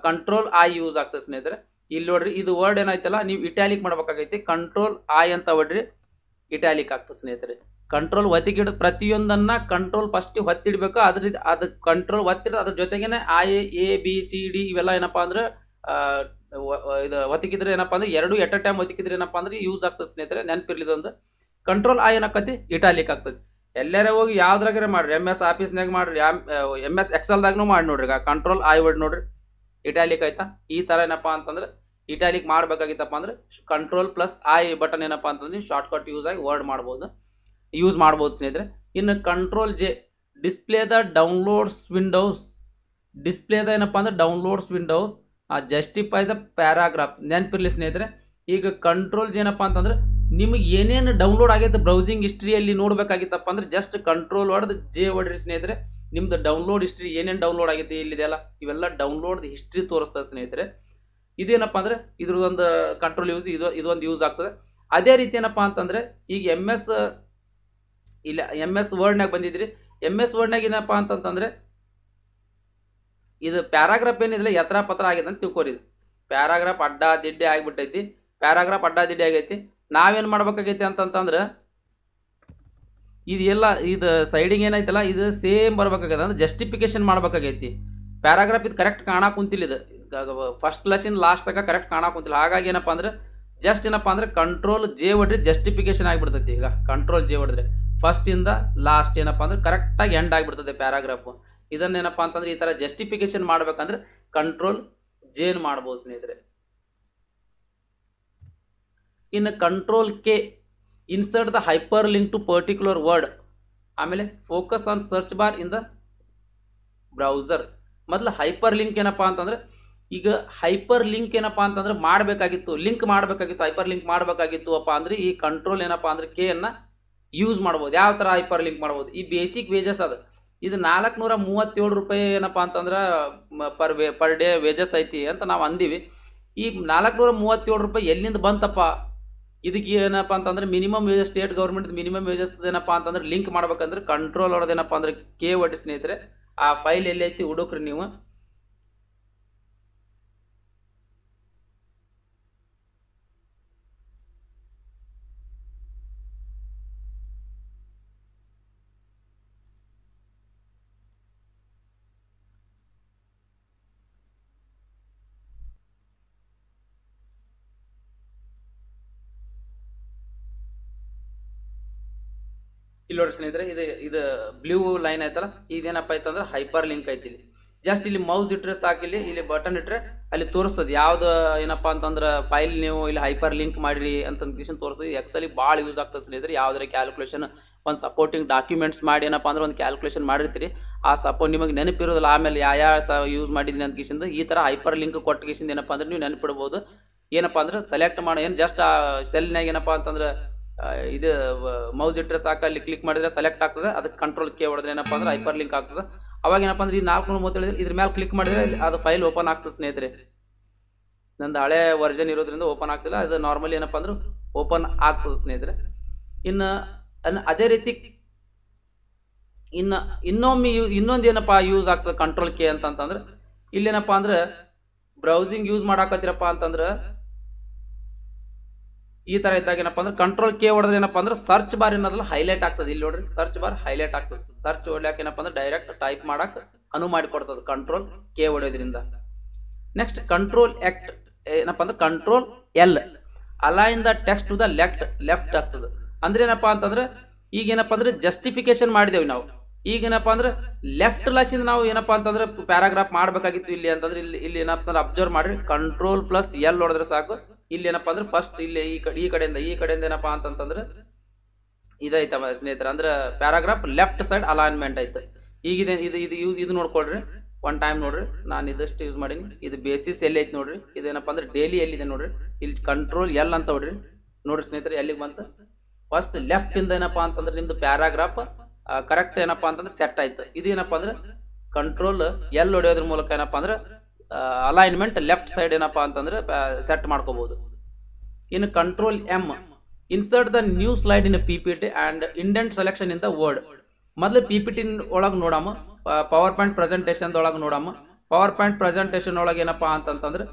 ಕಂಟ್ರೋಲ್ ಐ ಯೂಸ್ ಆಗ್ತದೆ ಸ್ನೇಹಿತರೆ. ಇಲ್ಲಿ ನೋಡ್ರಿ, ಇದು ವರ್ಡ್ ಏನಾಯ್ತಲ್ಲ, ನೀವು ಇಟ್ಯಾಲಿಕ್ ಮಾಡ್ಬೇಕಾಗೈತಿ ಕಂಟ್ರೋಲ್ ಐ ಅಂತ ಹೊಡ್ರಿ ಇಟ್ಯಾಲಿಕ್ ಆಗ್ತದೆ ಸ್ನೇಹಿತರೆ. ಕಂಟ್ರೋಲ್ ಒತ್ತಿಗಿಡ ಪ್ರತಿಯೊಂದನ್ನ ಕಂಟ್ರೋಲ್ ಫಸ್ಟ್ ಒತ್ತಿಡ್ಬೇಕು, ಅದ್ರ ಅದು ಕಂಟ್ರೋಲ್ ಒತ್ತಿಡ ಅದ್ರ ಜೊತೆಗೇನೆ I A B C D ಇವೆಲ್ಲ ಏನಪ್ಪಾ ಅಂದ್ರೆ ಇದು ಒತ್ತಿಕಿದ್ರೆ ಏನಪ್ಪಾ ಅಂದ್ರೆ ಎರಡು ಎಟ್ ಅ ಟೈಮ್ ಒತ್ತಿಕಿದ್ರೆ ಏನಪ್ಪಾ ಅಂದ್ರೆ ಯೂಸ್ ಆಗ್ತದೆ ಸ್ನೇಹಿತರೆ ನೆನಪಿರ್ಲಿ ಒಂದು ಕಂಟ್ರೋಲ್ ಆ ಏನಕ್ಕತಿ ಇಟಾಲಿಕ್ ಆಗ್ತದೆ. ಎಲ್ಲರೇ ಹೋಗಿ ಯಾವ್ದ್ರಾಗ್ರೆ ಮಾಡ್ರಿ ಎಂ ಎಸ್ ಆಫೀಸ್ನಾಗ ಮಾಡ್ರಿ ಎಂ ಎಸ್ ಎಕ್ಸೆಲ್ದಾಗ್ನು ಮಾಡಿ ನೋಡ್ರಿ, ಈಗ ಕಂಟ್ರೋಲ್ ಐ ವರ್ಡ್ ನೋಡ್ರಿ ಇಟಾಲಿಕ್ ಆಯ್ತಾ? ಈ ತರ ಏನಪ್ಪಾ ಅಂತಂದ್ರೆ ಇಟಾಲಿಕ್ ಮಾಡ್ಬೇಕಾಗಿತ್ತಪ್ಪ ಅಂದ್ರೆ ಕಂಟ್ರೋಲ್ ಪ್ಲಸ್ ಐ ಬಟನ್ ಏನಪ್ಪಾ ಅಂತಂದ್ರೆ ಶಾರ್ಟ್ ಕಟ್ ಯೂಸ್ ಆಗಿ ವರ್ಡ್ ಮಾಡ್ಬೋದು ಯೂಸ್ ಮಾಡ್ಬೋದು ಸ್ನೇಹಿತರೆ. ಇನ್ನು control J display the downloads windows ಡಿಸ್ಪ್ಲೇದ ಏನಪ್ಪಾ ಅಂದ್ರೆ ಡೌನ್ಲೋಡ್ಸ್ ವಿಂಡೋಸ್ ಆ ಜಸ್ಟಿಫೈ ದ ಪ್ಯಾರಾಗ್ರಾಫ್ ನೆನಪಿರಲಿ ಸ್ನೇಹಿತರೆ, ಈಗ ಕಂಟ್ರೋಲ್ ಏನಪ್ಪ ಅಂತಂದ್ರೆ ನಿಮಗೆ ಏನೇನು ಡೌನ್ಲೋಡ್ ಆಗೈತೆ ಬ್ರೌಸಿಂಗ್ ಹಿಸ್ಟ್ರಿಯಲ್ಲಿ ನೋಡಬೇಕಾಗಿತ್ತಪ್ಪ ಅಂದ್ರೆ ಜಸ್ಟ್ ಕಂಟ್ರೋಲ್ ಹೊಡೆದು ಜೆ ಹೊಡ್ರಿ ಸ್ನೇಹಿತರೆ. ನಿಮ್ದು ಡೌನ್ಲೋಡ್ ಹಿಸ್ಟ್ರಿ ಏನೇನು ಡೌನ್ಲೋಡ್ ಆಗೈತೆ ಇಲ್ಲಿದೆಯಲ್ಲ ಇವೆಲ್ಲ ಡೌನ್ಲೋಡ್ ಹಿಸ್ಟ್ರಿ ತೋರಿಸ್ತದೆ ಸ್ನೇಹಿತರೆ. ಇದೇನಪ್ಪ ಅಂದ್ರೆ ಇದ್ರದೊಂದು ಕಂಟ್ರೋಲ್ ಯೂಸ್ ಇದು, ಇದೊಂದು ಯೂಸ್ ಆಗ್ತದೆ. ಅದೇ ರೀತಿ ಏನಪ್ಪ ಅಂತಂದ್ರೆ ಈಗ ಎಂ ಎಸ್ ಇಲ್ಲ ಎಂ ಎಸ್ ವರ್ಡ್ನಾಗ ಬಂದಿದ್ರಿ. ಎಂ ಎಸ್ ವರ್ಡ್ನಾಗ ಏನಪ್ಪ ಅಂತಂತಂದ್ರೆ ಇದು ಪ್ಯಾರಾಗ್ರಾಫ್ ಏನಿದ್ರೆ ಎತ್ತರ ಪತ್ರ ಆಗಿದೆ ಅಂತ ತಿಳ್ಕೊರಿ ಪ್ಯಾರಾಗ್ರಾಫ್ ಅಡ್ಡ ದಿಡ್ಡೆ ಆಗಿಬಿಟ್ಟೈತಿ, ಪ್ಯಾರಾಗ್ರಾಫ್ ಅಡ್ಡ ದಿಡ್ಡೆ ಆಗೈತಿ. ನಾವೇನ್ ಮಾಡ್ಬೇಕಾಗೈತಿ ಅಂತಂತಂದ್ರೆ, ಇದು ಎಲ್ಲ, ಇದು ಸೈಡಿಗೆ ಏನಾಯ್ತಲ್ಲ, ಇದು ಸೇಮ್ ಬರ್ಬೇಕಾಗೈತೆ. ಅಂದ್ರೆ ಜಸ್ಟಿಫಿಕೇಶನ್ ಮಾಡ್ಬೇಕಾಗೈತಿ. ಪ್ಯಾರಾಗ್ರಾಫ್ ಇದು ಕರೆಕ್ಟ್ ಕಾಣಾ ಕುಂತಿಲ್ಲ ಇದು. ಫಸ್ಟ್ ಕ್ಲಾಸಿನ ಲಾಸ್ಟಾಗ ಕರೆಕ್ಟ್ ಕಾಣಾ ಕುಂತಿಲ್ಲ. ಹಾಗಾಗಿ ಏನಪ್ಪ ಅಂದ್ರೆ ಜಸ್ಟ್ ಏನಪ್ಪ ಅಂದ್ರೆ ಕಂಟ್ರೋಲ್ ಜೆ ಹೊಡ್ರಿ ಜಸ್ಟಿಫಿಕೇಶನ್ ಆಗಿಬಿಡ್ತೈತಿ. ಈಗ ಕಂಟ್ರೋಲ್ ಜೆ ಹೊಡೆದ್ರೆ ಫಸ್ಟ್ ಇಂದ ಲಾಸ್ಟ್ ಏನಪ್ಪ ಅಂದ್ರೆ ಕರೆಕ್ಟಾಗಿ ಎಂಡ್ ಆಗಿಬಿಡ್ತದೆ ಪ್ಯಾರಾಗ್ರಾಫ್. ಇದನ್ನೇನಪ್ಪಾ ಅಂತಂದ್ರೆ ಈ ತರ ಜಸ್ಟಿಫಿಕೇಶನ್ ಮಾಡ್ಬೇಕಂದ್ರೆ ಕಂಟ್ರೋಲ್ ಜೇನ್ ಮಾಡ್ಬೋದು ಸ್ನೇಹಿತರೆ. ಇನ್ನು control K insert the hyperlink to particular word ಆಮೇಲೆ focus on search bar in the browser ಮೊದಲು ಹೈಪರ್ ಲಿಂಕ್ ಏನಪ್ಪಾ ಅಂತಂದ್ರೆ ಈಗ ಹೈಪರ್ ಲಿಂಕ್ ಏನಪ್ಪಾ ಅಂತಂದ್ರೆ ಮಾಡಬೇಕಾಗಿತ್ತು ಲಿಂಕ್ ಮಾಡಬೇಕಾಗಿತ್ತು ಹೈಪರ್ ಲಿಂಕ್ ಮಾಡಬೇಕಾಗಿತ್ತು ಅಪ್ಪ ಅಂದ್ರೆ ಈ ಕಂಟ್ರೋಲ್ ಏನಪ್ಪಾ ಅಂದ್ರೆ ಕೆ ಅನ್ನ ಯೂಸ್ ಮಾಡ್ಬೋದು. ಯಾವ ತರ ಹೈಪರ್ ಲಿಂಕ್ ಮಾಡ್ಬೋದು? ಈ ಬೇಸಿಕ್ ವೇಜಸ್ ಅದು. ಇದು ನಾಲ್ಕುನೂರ ಮೂವತ್ತೇಳು ರೂಪಾಯಿ ಏನಪ್ಪ ಅಂತಂದ್ರೆ per way, per day wages ಐತಿ ಅಂತ ನಾವು ಅಂದೀವಿ. ಈ ನಾಲ್ಕುನೂರ ಮೂವತ್ತೇಳು ರೂಪಾಯಿ ಎಲ್ಲಿಂದ ಬಂತಪ್ಪ? ಇದಕ್ಕೆ ಏನಪ್ಪ ಅಂತಂದ್ರೆ minimum wages state government minimum wages ಏನಪ್ಪ ಅಂತಂದ್ರೆ ಲಿಂಕ್ ಮಾಡ್ಬೇಕಂದ್ರೆ ಕಂಟ್ರೋಲ್ ಏನಪ್ಪಾ ಅಂದ್ರೆ ಕೆ ಒಟ್ಟಿ ಸ್ನೇಹಿತರೆ, ಆ ಫೈಲ್ ಎಲ್ಲೈತಿ ಹುಡುಕ್ರಿ ನೀವು. ಇಲ್ಲಿ ಸ್ನೇಹಿತರೆ, ಇದು ಇದು ಬ್ಲೂ ಲೈನ್ ಆಯ್ತಲ್ಲ, ಇದೇನಪ್ಪ ಐತಂದ್ರೆ ಹೈಪರ್ ಲಿಂಕ್ ಐತಿ ಇಲ್ಲಿ ಜಸ್ಟ್ ಇಲ್ಲಿ ಮೌಸ್ ಇಟ್ರೆ ಸಾಕಿಲ್ಲಿ ಇಲ್ಲಿ ಬಟನ್ ಇಟ್ರೆ ಅಲ್ಲಿ ತೋರಿಸ್ತದೆ. ಯಾವ್ದು ಏನಪ್ಪಾ ಅಂತಂದ್ರೆ ಫೈಲ್ ನೀವು ಇಲ್ಲಿ ಹೈಪರ್ ಲಿಂಕ್ ಮಾಡಿರಿ ಅಂತ ತೋರಿಸ್ತದೆ. ಎಕ್ಸಲ್ ಭಾಳ ಯೂಸ್ ಆಗ್ತದೆ ಸ್ನೇಹಿತರೆ, ಯಾವ್ದಾರ ಕ್ಯಾಲ್ಕುಲೇಷನ್ ಒಂದು ಸಪೋರ್ಟಿಂಗ್ ಡಾಕ್ಯುಮೆಂಟ್ಸ್ ಮಾಡಿ ಏನಪ್ಪಾ ಅಂದ್ರೆ ಒಂದು ಕ್ಯಾಲ್ಕುಲೇಷನ್ ಮಾಡಿರ್ತೀರಿ. ಆ ಸಪೋರ್ಟ್ ನಿಮಗೆ ನೆನಪಿರೋದಿಲ್ಲ, ಆಮೇಲೆ ಯಾವ ಯಾವ ಯೂಸ್ ಮಾಡಿದ್ದೀನಿ ಅಂತ ಕಿಶಿಂದ ಈ ಥರ ಹೈಪರ್ ಲಿಂಕ್ ಕೊಟ್ಟ ಕ್ವಿಷನ್ ಏನಪ್ಪಾ ಅಂದ್ರೆ ನೀವು ನೆನಪಿಡ್ಬೋದು. ಏನಪ್ಪಾ ಅಂದ್ರೆ ಸೆಲೆಕ್ಟ್ ಮಾಡೋ, ಏನು ಜಸ್ಟ್ ಆ ಸೆಲ್ನಾಗ ಏನಪ್ಪಾ ಅಂತಂದ್ರೆ ಇದು ಮೌಸ್ ಇಟ್ಟರೆ ಸಾಕು, ಅಲ್ಲಿ ಕ್ಲಿಕ್ ಮಾಡಿದ್ರೆ ಸೆಲೆಕ್ಟ್ ಆಗ್ತದೆ. ಅದಕ್ಕೆ ಕಂಟ್ರೋಲ್ ಕೆ ಹೊಡೆದ್ರೆ ಏನಪ್ಪ ಅಂದ್ರೆ ಹೈಪರ್ ಲಿಂಕ್ ಆಗ್ತದೆ. ಅವಾಗ ಏನಪ್ಪ ಅಂದ್ರೆ ಈ ನಾಲ್ಕು ಮೂವತ್ತೇಳು ಇದ್ರ ಮೇಲೆ ಕ್ಲಿಕ್ ಮಾಡಿದ್ರೆ ಅದು ಫೈಲ್ ಓಪನ್ ಆಗ್ತದೆ ಸ್ನೇಹಿತರೆ. ನಂದು ಹಳೆ ವರ್ಜನ್ ಇರೋದ್ರಿಂದ ಓಪನ್ ಆಗ್ತಿಲ್ಲ. ಅದು ನಾರ್ಮಲಿ ಏನಪ್ಪ ಅಂದ್ರೆ ಓಪನ್ ಆಗ್ತದೆ ಸ್ನೇಹಿತರೆ. ಇನ್ನು ಅದೇ ರೀತಿ ಇನ್ನು, ಇನ್ನೊಮ್ಮೆ ಇನ್ನೊಂದು ಏನಪ್ಪಾ ಯೂಸ್ ಆಗ್ತದೆ ಕಂಟ್ರೋಲ್ ಕೆ ಅಂತಂತಂದ್ರೆ, ಇಲ್ಲೇನಪ್ಪ ಅಂದ್ರೆ ಬ್ರೌಸಿಂಗ್ ಯೂಸ್ ಮಾಡಾಕತ್ತಿರಪ್ಪ ಅಂತಂದ್ರೆ ಈ ತರ ಇದ್ದಾಗ ಏನಪ್ಪಾ ಅಂದ್ರೆ ಕಂಟ್ರೋಲ್ ಕೆ ಹೊಡೆದ್ರೆ ಏನಪ್ಪಾ ಅಂದ್ರೆ ಸರ್ಚ್ ಬಾರ್ ಏನದಲ್ಲ ಹೈಲೈಟ್ ಆಗ್ತದೆ. ಇಲ್ಲಿ ನೋಡ್ರಿ ಸರ್ಚ್ ಬಾರ್ ಹೈಲೈಟ್ ಆಗ್ತದೆ. ಸರ್ಚ್ ಹೊಡ್ಯಾಕ ಏನಪ್ಪಾ ಅಂದ್ರೆ ಡೈರೆಕ್ಟ್ ಟೈಪ್ ಮಾಡಕ್ ಅನು ಮಾಡಿಕೊಡ್ತದೆ ಕಂಟ್ರೋಲ್ ಕೆ ಹೊಡೆಯೋದ್ರಿಂದ ನೆಕ್ಸ್ಟ್ ಕಂಟ್ರೋಲ್ ಎಕ್ಟ್ ಏನಪ್ಪಾ ಅಂದ್ರೆ control L align the text to the left left ಆಗ್ತದೆ. ಅಂದ್ರೆ ಏನಪ್ಪಾ ಅಂತಂದ್ರೆ ಈಗ ಏನಪ್ಪಾ ಅಂದ್ರೆ ಜಸ್ಟಿಫಿಕೇಶನ್ ಮಾಡಿದೇವಿ ನಾವು. ಈಗ ಏನಪ್ಪಾ ಅಂದ್ರೆ ಲೆಫ್ಟ್ ಲಾಸಿಂದ ನಾವು ಏನಪ್ಪಾ ಅಂತಂದ್ರೆ ಪ್ಯಾರಾಗ್ರಾಫ್ ಮಾಡಬೇಕಾಗಿತ್ತು ಇಲ್ಲಿ ಅಂತಂದ್ರೆ ಇಲ್ಲಿ ಇಲ್ಲಿ ಏನಪ್ಪಾ ಅಂದ್ರೆ ಅಬ್ಸರ್ವ್ ಮಾಡಿ ಕಂಟ್ರೋಲ್ ಪ್ಲಸ್ ಎಲ್ ಹೊಡೆದ್ರೆ ಸಾಕು. ಇಲ್ಲಿ ಅಂದ್ರೆ ಫಸ್ಟ್ ಇಲ್ಲಿ ಈ ಕಡೆ ಈ ಕಡೆಯಿಂದ ಈ ಕಡೆಯಿಂದ ಏನಪ್ಪಾ ಅಂತಂತಂದ್ರೆ ಇದೈತವ ಸ್ನೇಹಿತರೆ. ಅಂದ್ರೆ ಪ್ಯಾರಾಗ್ರಾಫ್ ಲೆಫ್ಟ್ ಸೈಡ್ ಅಲೈನ್ಮೆಂಟ್ ಐತೆ ಈಗಿದೆ, ಇದು ಇದು ಇದು ನೋಡ್ಕೊಳ್ರಿ. ಒನ್ ಟೈಮ್ ನೋಡ್ರಿ. ನಾನು ಇದಷ್ಟು ಯೂಸ್ ಮಾಡೀನಿ. ಇದು ಬೇಸಿಸ್ ಎಲ್ಲಿ ಐತಿ ನೋಡ್ರಿ. ಇದೇನಪ್ಪ ಅಂದ್ರೆ ಡೈಲಿ ಎಲ್ಲಿದೆ ನೋಡ್ರಿ. ಇಲ್ಲಿ ಕಂಟ್ರೋಲ್ ಎಲ್ ಅಂತ ನೋಡ್ರಿ ನೋಡ್ರಿ ಸ್ನೇಹಿತರೆ, ಎಲ್ಲಿಗೆ ಬಂತು? ಫಸ್ಟ್ ಲೆಫ್ಟ್ ಇಂದ ಏನಪ್ಪಾ ಅಂತಂದ್ರೆ ನಿಮ್ದು ಪ್ಯಾರಾಗ್ರಾಫ್ ಕರೆಕ್ಟ್ ಏನಪ್ಪಾ ಅಂತಂದ್ರೆ ಸೆಟ್ ಆಯ್ತು. ಇದೇನಪ್ಪ ಅಂದ್ರೆ ಕಂಟ್ರೋಲ್ ಎಲ್ ಹೊಡೆಯೋದ್ರ ಮೂಲಕ ಏನಪ್ಪಾ ಅಂದ್ರೆ ಅಲೈನ್ಮೆಂಟ್ ಲೆಫ್ಟ್ ಸೈಡ್ ಏನಪ್ಪಾ ಅಂತಂದ್ರೆ ಸೆಟ್ ಮಾಡ್ಕೋಬಹುದು in control M insert the new slide in P P T and indent selection in the word ಮೊದಲು ಪಿ ಪಿ ಟಿ ಒಳಗೆ ನೋಡಮ್ಮ ಪವರ್ ಪಾಯಿಂಟ್ ಪ್ರೆಸೆಂಟೇಷನ್ ಒಳಗೆ ನೋಡಮ್ಮ ಪವರ್ ಪಾಯಿಂಟ್ ಪ್ರೆಸೆಂಟೇಷನ್ ಒಳಗೆ ಏನಪ್ಪ ಅಂತಂತಂದ್ರೆ,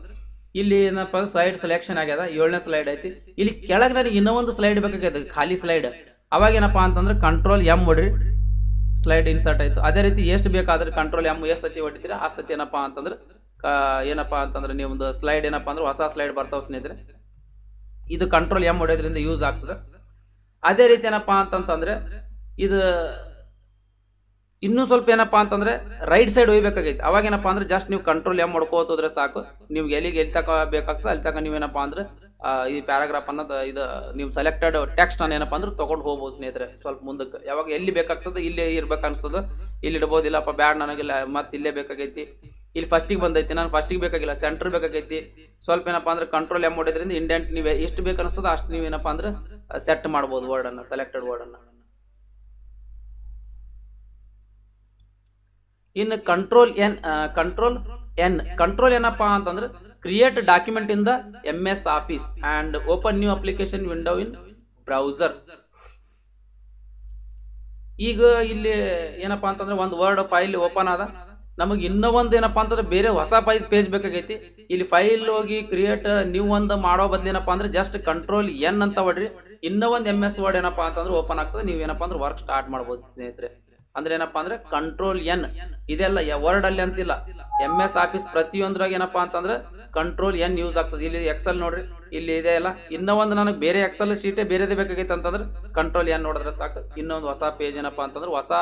ಇಲ್ಲಿ ಏನಪ್ಪ ಸೈಡ್ ಸೆಲೆಕ್ಷನ್ ಆಗ್ಯದ, ಏಳನೇ ಸ್ಲೈಡ್ ಐತಿ. ಇಲ್ಲಿ ಕೆಳಗೆ ನನಗೆ ಇನ್ನೊಂದು ಸ್ಲೈಡ್ ಬೇಕಾಗ್ಯದ, ಖಾಲಿ ಸ್ಲೈಡ್ ಅವಾಗ ಏನಪ್ಪ ಅಂತಂದ್ರೆ ಕಂಟ್ರೋಲ್ ಎಂ ಹೊಡ್ರಿ ಸ್ಲೈಡ್ ಇನ್ಸರ್ಟ್ ಆಯ್ತು. ಅದೇ ರೀತಿ ಎಷ್ಟು ಬೇಕಾದ್ರೆ ಕಂಟ್ರೋಲ್ ಎಂ ಎಷ್ಟು ಸತಿ ಹೊಡಿತೀರ ಆ ಸತಿ ಏನಪ್ಪ ಅಂತಂದ್ರೆ ಏನಪ್ಪ ಅಂತಂದ್ರೆ ನಿಮ್ದು ಸ್ಲೈಡ್ ಏನಪ್ಪಾ ಅಂದ್ರೆ ಹೊಸ ಸ್ಲೈಡ್ ಬರ್ತಾವ ಸ್ನೇಹಿತರೆ. ಇದು ಕಂಟ್ರೋಲ್ ಎಂ ಹೊಡೆಯೋದ್ರಿಂದ ಯೂಸ್ ಆಗ್ತದೆ. ಅದೇ ರೀತಿ ಏನಪ್ಪಾ ಅಂತಂತಂದ್ರೆ ಇದು ಇನ್ನೂ ಸ್ವಲ್ಪ ಏನಪ್ಪಾ ಅಂತಂದ್ರೆ ರೈಟ್ ಸೈಡ್ ಒಯ್ಬೇಕಾಗೈತೆ. ಅವಾಗ ಏನಪ್ಪಾ ಅಂದ್ರೆ ಜಸ್ಟ್ ನೀವು ಕಂಟ್ರೋಲ್ ಎಂ ಮಾಡ್ಕೋತೋದ್ರೆ ಸಾಕು. ನಿಮ್ಗೆ ಎಲ್ಲಿಗೆ ಎಲ್ಲಿ ತಕ ಬೇಕಾಗ್ತದೆ ಅಲ್ಲಿ ತಕ ನೀವೇನಪ್ಪಾ ಅಂದ್ರೆ ಈ ಪ್ಯಾರಾಗ್ರಾಫ್ ಅನ್ನೋದು ಇದು ನೀವು ಸೆಲೆಕ್ಟೆಡ್ ಟೆಕ್ಸ್ಟ್ ಅನ್ನ ಏನಪ್ಪಾ ಅಂದ್ರೆ ತೊಗೊಂಡು ಹೋಗ್ಬೋದು ಸ್ನೇಹಿತರೆ ಸ್ವಲ್ಪ ಮುಂದಕ್ಕೆ. ಯಾವಾಗ ಎಲ್ಲಿ ಬೇಕಾಗ್ತದೆ ಇಲ್ಲೇ ಇರ್ಬೇಕು ಅನ್ಸ್ತದೆ, ಇಲ್ಲಿ ಇಡ್ಬೋದು ಇಲ್ಲಪ್ಪ ಬ್ಯಾಡ್ ನನಗಿಲ್ಲ, ಮತ್ತೆ ಇಲ್ಲೇ ಬೇಕಾಗೈತಿ. ಇಲ್ಲಿ ಫಸ್ಟಿಗೆ ಬಂದೈತಿ. ನಾನು ಫಸ್ಟಿಗೆ ಬೇಕಾಗಿಲ್ಲ ಸೆಂಟ್ರ್ ಬೇಕಾಗೈತಿ. ಸ್ವಲ್ಪ ಏನಪ್ಪ ಅಂದ್ರೆ ಕಂಟ್ರೋಲ್ ಎಂ ಇದರಿಂದ ಇಂಡೆಂಟ್ ನೀವು ಎಷ್ಟು ಬೇಕು ಅನಿಸ್ತದ ಅಷ್ಟು ನೀವೇನಪ್ಪ ಅಂದ್ರೆ ಸೆಟ್ ಮಾಡ್ಬೋದು ಅನ್ನ ಸೆಲೆಕ್ಟೆಡ್ ವರ್ಡ್ ಅನ್ನ. ಇನ್ನು control N control N control ಏನಪ್ಪಾ ಅಂತಂದ್ರೆ create document in the M S office and open new application window in browser ಈಗ ಇಲ್ಲಿ ಏನಪ್ಪಾ ಅಂತಂದ್ರೆ ಒಂದು ವರ್ಡ್ ಫೈಲ್ ಓಪನ್ ಆದ. ನಮಗೆ ಇನ್ನೂ ಒಂದು ಏನಪ್ಪಾ ಅಂತಂದ್ರೆ ಬೇರೆ ಹೊಸ ಪೈಸ್ ಪೇಜ್ ಬೇಕಾಗೈತಿ. ಇಲ್ಲಿ ಫೈಲ್ ಹೋಗಿ ಕ್ರಿಯೇಟ್ ನೀವು ಒಂದು ಮಾಡೋ ಬದ್ಲು ಏನಪ್ಪಾ ಅಂದ್ರೆ ಜಸ್ಟ್ ಕಂಟ್ರೋಲ್ ಎನ್ ಅಂತ ಹೊಡ್ರಿ ಇನ್ನೂ ಒಂದು ಎಸ್ ವರ್ಡ್ ಏನಪ್ಪಾ ಅಂತಂದ್ರೆ ಓಪನ್ ಆಗ್ತದೆ. ನೀವು ಏನಪ್ಪಾ ಅಂದ್ರೆ ವರ್ಕ್ ಸ್ಟಾರ್ಟ್ ಮಾಡಬಹುದು ಸ್ನೇಹಿತರೆ. ಅಂದ್ರೆ ಏನಪ್ಪಾ ಅಂದ್ರೆ ಕಂಟ್ರೋಲ್ ಎನ್ ಇದೆಲ್ಲ ವರ್ಡ್ ಅಲ್ಲಿ ಅಂತಿಲ್ಲ. ಎಂ ಎಸ್ ಆಫೀಸ್ ಪ್ರತಿಯೊಂದ್ರಾಗ ಏನಪ್ಪಾ ಅಂತಂದ್ರೆ ಕಂಟ್ರೋಲ್ ಎನ್ ಯೂಸ್ ಆಗ್ತದೆ. ಇಲ್ಲಿ ಎಕ್ಸೆಲ್ ನೋಡ್ರಿ. ಇಲ್ಲಿ ಇದೆ ಅಲ್ಲ ಇನ್ನೂ ಒಂದು ನನಗೆ ಬೇರೆ ಎಕ್ಸೆಲ್ ಶೀಟೇ ಬೇರೆದೆ ಬೇಕಾಗಿತ್ತು ಅಂತಂದ್ರೆ ಕಂಟ್ರೋಲ್ ಎನ್ ನೋಡಿದ್ರೆ ಸಾಕು. ಇನ್ನೊಂದು ಹೊಸ ಪೇಜ್ ಏನಪ್ಪಾ ಅಂತಂದ್ರೆ ಹೊಸ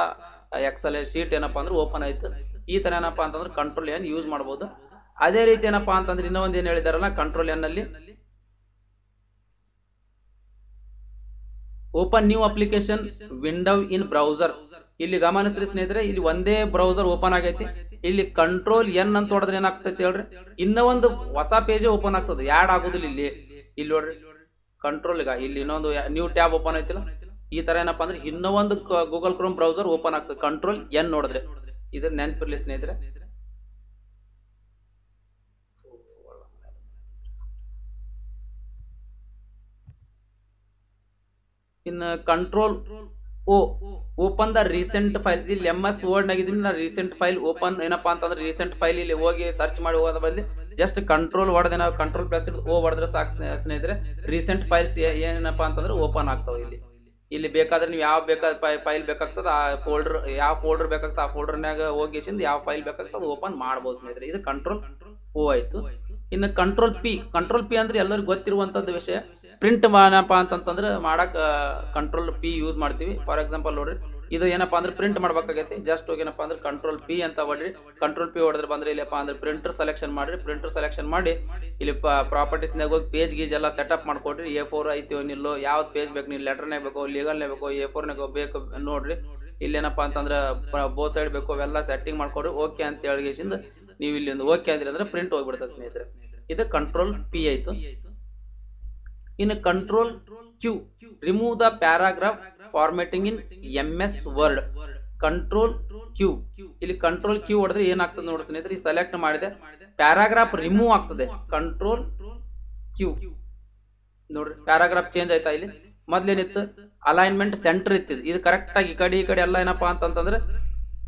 ಎಕ್ಸೆಲ್ ಶೀಟ್ ಏನಪ್ಪಾ ಅಂದ್ರೆ ಓಪನ್ ಆಯ್ತು. ಈ ತರ ಏನಪ್ಪ ಅಂತಂದ್ರೆ ಕಂಟ್ರೋಲ್ ಎನ್ ಯೂಸ್ ಮಾಡ್ಬೋದು. ಅದೇ ರೀತಿ ಏನಪ್ಪ ಅಂತಂದ್ರೆ ಇನ್ನೊಂದು ಏನು ಹೇಳಿದಾರಲ್ಲ ಕಂಟ್ರೋಲ್ ಎನ್ ಅಲ್ಲಿ open new application window in browser ಇಲ್ಲಿ ಗಮನಿಸ್ರಿ ಸ್ನೇಹಿತರೆ, ಇಲ್ಲಿ ಒಂದೇ ಬ್ರೌಸರ್ ಓಪನ್ ಆಗೈತಿ. ಇಲ್ಲಿ ಕಂಟ್ರೋಲ್ ಎನ್ ಅಂತ ಹೊಡೆದ್ರೆ ಏನಾಗ್ತೈತಿ ಹೇಳ್ರಿ? ಇನ್ನೂ ಒಂದು ಹೊಸ ಪೇಜೇ ಓಪನ್ ಆಗ್ತದೆ. ಯಾಡ್ ಆಗೋದಿಲ್ಲ ಇಲ್ಲಿ. ಇಲ್ಲಿ ನೋಡ್ರಿ. ಕಂಟ್ರೋಲ್ ಈಗ ಇಲ್ಲಿ ಇನ್ನೊಂದು ನ್ಯೂ ಟ್ಯಾಬ್ ಓಪನ್ ಐತಿಲ್ಲ. ಈ ತರ ಏನಪ್ಪಾ ಅಂದ್ರೆ ಇನ್ನೂ ಒಂದು ಗೂಗಲ್ ಕ್ರೋಮ್ ಬ್ರೌಸರ್ ಓಪನ್ ಆಗ್ತದೆ. ಕಂಟ್ರೋಲ್ ಎನ್ ನೋಡಿದ್ರೆ. ಇದ್ರ ನೆನ್ಪಿರ್ಲಿ ಸ್ನೇಹಿತರೆ. In control O open the recent files ಇಲ್ಲಿ ಎಂ ಎಸ್ ವರ್ಡ್ ನಾಗಿದ್ದೀನಿ ನಾ ರೀಸೆಂಟ್ ಫೈಲ್ ಓಪನ್ ಏನಪ್ಪಾ ಅಂತಂದ್ರೆ ರೀಸೆಂಟ್ ಫೈಲ್ ಇಲ್ಲಿ ಹೋಗಿ ಸರ್ಚ್ ಮಾಡಿ ಹೋಗೋದ ಬದಲಿ ಜಸ್ಟ್ ಕಂಟ್ರೋಲ್ ಹೊಡೆದ ನಾವು ಕಂಟ್ರೋಲ್ ಪ್ಲಸ್ ಓ ಹೊಡೆದ್ರೆ ಸಾಕು ಸ್ನೇ- ಸ್ನೇಹಿತರೆ. ರೀಸೆಂಟ್ ಫೈಲ್ಸ್ ಏನಪ್ಪಾ ಅಂತಂದ್ರೆ ಓಪನ್ ಆಗ್ತಾವೆ ಇಲ್ಲಿ. ಇಲ್ಲಿ ಬೇಕಾದ್ರೆ ನೀವು ಯಾವ ಬೇಕಾದ ಫೈಲ್ ಬೇಕಾಗ್ತದೆ, ಆ ಫೋಲ್ಡರ್, ಯಾವ ಫೋಲ್ಡರ್ ಬೇಕಾಗ್ತದೆ, ಆ ಫೋಲ್ಡರ್ನಾಗ ಹೋಗಿಸಿಂದ ಯಾವ ಫೈಲ್ ಬೇಕಾಗ್ತದೆ ಓಪನ್ ಮಾಡ್ಬೋದು ಸ್ನೇಹಿತರೆ. ಇದು ಕಂಟ್ರೋಲ್ ಓ ಆಯ್ತು. ಇನ್ನು ಕಂಟ್ರೋಲ್ ಪಿ ಕಂಟ್ರೋಲ್ ಪಿ ಅಂದ್ರೆ ಎಲ್ಲರಿಗೂ ಗೊತ್ತಿರುವಂಥದ್ದು ವಿಷಯ. ಪ್ರಿಂಟ್ ಮಾಡಪ್ಪ ಅಂತಂತಂದ್ರೆ ಮಾಡಕ್ ಕಂಟ್ರೋಲ್ ಪಿ ಯೂಸ್ ಮಾಡ್ತೀವಿ. ಫಾರ್ ಎಕ್ಸಾಂಪಲ್ ನೋಡ್ರಿ ಇದು ಏನಪ್ಪಾ ಅಂದ್ರೆ ಪ್ರಿಂಟ್ ಮಾಡ್ಬೇಕಾಗೈತಿ. ಜಸ್ಟ್ ಏನಪ್ಪಾ ಅಂದ್ರೆ ಕಂಟ್ರೋಲ್ ಪಿ ಅಂತ ಹೊಡ್ರಿ ಕಂಟ್ರೋಲ್ ಪಿ ಹೊಡೆದ್ರೆ ಬಂದ್ರೆ ಇಲ್ಲಪ್ಪ ಅಂದ್ರೆ ಪ್ರಿಂಟರ್ ಸೆಲೆಕ್ಷನ್ ಮಾಡ್ರಿ. ಪ್ರಿಂಟರ್ ಸೆಲೆಕ್ಷನ್ ಮಾಡಿ ಇಲ್ಲಿ ಪ್ರಾಪರ್ಟೀಸ್ನಾಗ ಹೋಗಿ ಪೇಜ್ ಗೀಜ್ ಎಲ್ಲ ಸೆಟಪ್ ಮಾಡ್ಕೊಡ್ರಿ. ಎ ಫೋರ್ ಐತಿ ನಿಲ್ಲೋ, ಯಾವ್ದು ಪೇಜ್ ಬೇಕು ನೀವು ಲೆಟರ್ನೇ ಬೇಕು ಲೀಗಲ್ನೇ ಬೇಕು ಎ ಫೋರ್ನಾಗ ಬೇಕು ನೋಡ್ರಿ. ಇಲ್ಲೇನಪ್ಪ ಅಂತಂದ್ರೆ ಬೋ ಸೈಡ್ ಬೇಕು, ಅವೆಲ್ಲ ಸೆಟ್ಟಿಂಗ್ ಮಾಡ್ಕೊಡ್ರಿ. ಓಕೆ ಅಂತ ಹೇಳಿಸಿಂದ ನೀವು ಇಲ್ಲಿ ಒಂದು ಓಕೆ ಅಂದ್ರಿ ಅಂದ್ರೆ ಪ್ರಿಂಟ್ ಹೋಗ್ಬಿಡ್ತದೆ ಸ್ನೇಹಿತರೆ. ಇದು ಕಂಟ್ರೋಲ್ ಪಿ ಆಯ್ತು. ಇನ್ನು control Q remove the paragraph formatting in M S word control Q ಇಲ್ಲಿ ಕಂಟ್ರೋಲ್ ಕ್ಯೂ ಹೊಡೆದ್ರೆ ಏನಾಗ್ತದೆ ನೋಡಿ ಸ್ನೇಹಿತರೆ ಸೆಲೆಕ್ಟ್ ಮಾಡಿದೆ. ಪ್ಯಾರಾಗ್ರಾಫ್ ರಿಮೂವ್ ಆಗ್ತದೆ. ಕಂಟ್ರೋಲ್ ಕ್ಯೂ ನೋಡ್ರಿ ಪ್ಯಾರಾಗ್ರಾಫ್ ಚೇಂಜ್ ಆಯ್ತಾ ಇಲ್ಲಿ? ಮೊದ್ಲೇನಿತ್ತು? ಅಲೈನ್ಮೆಂಟ್ ಸೆಂಟರ್ ಇತ್ತಿದ್. ಇದು ಕರೆಕ್ಟ್ ಆಗಿ ಈ ಕಡೆ ಈ ಕಡೆ ಎಲ್ಲ ಏನಪ್ಪಾ ಅಂತಂದ್ರೆ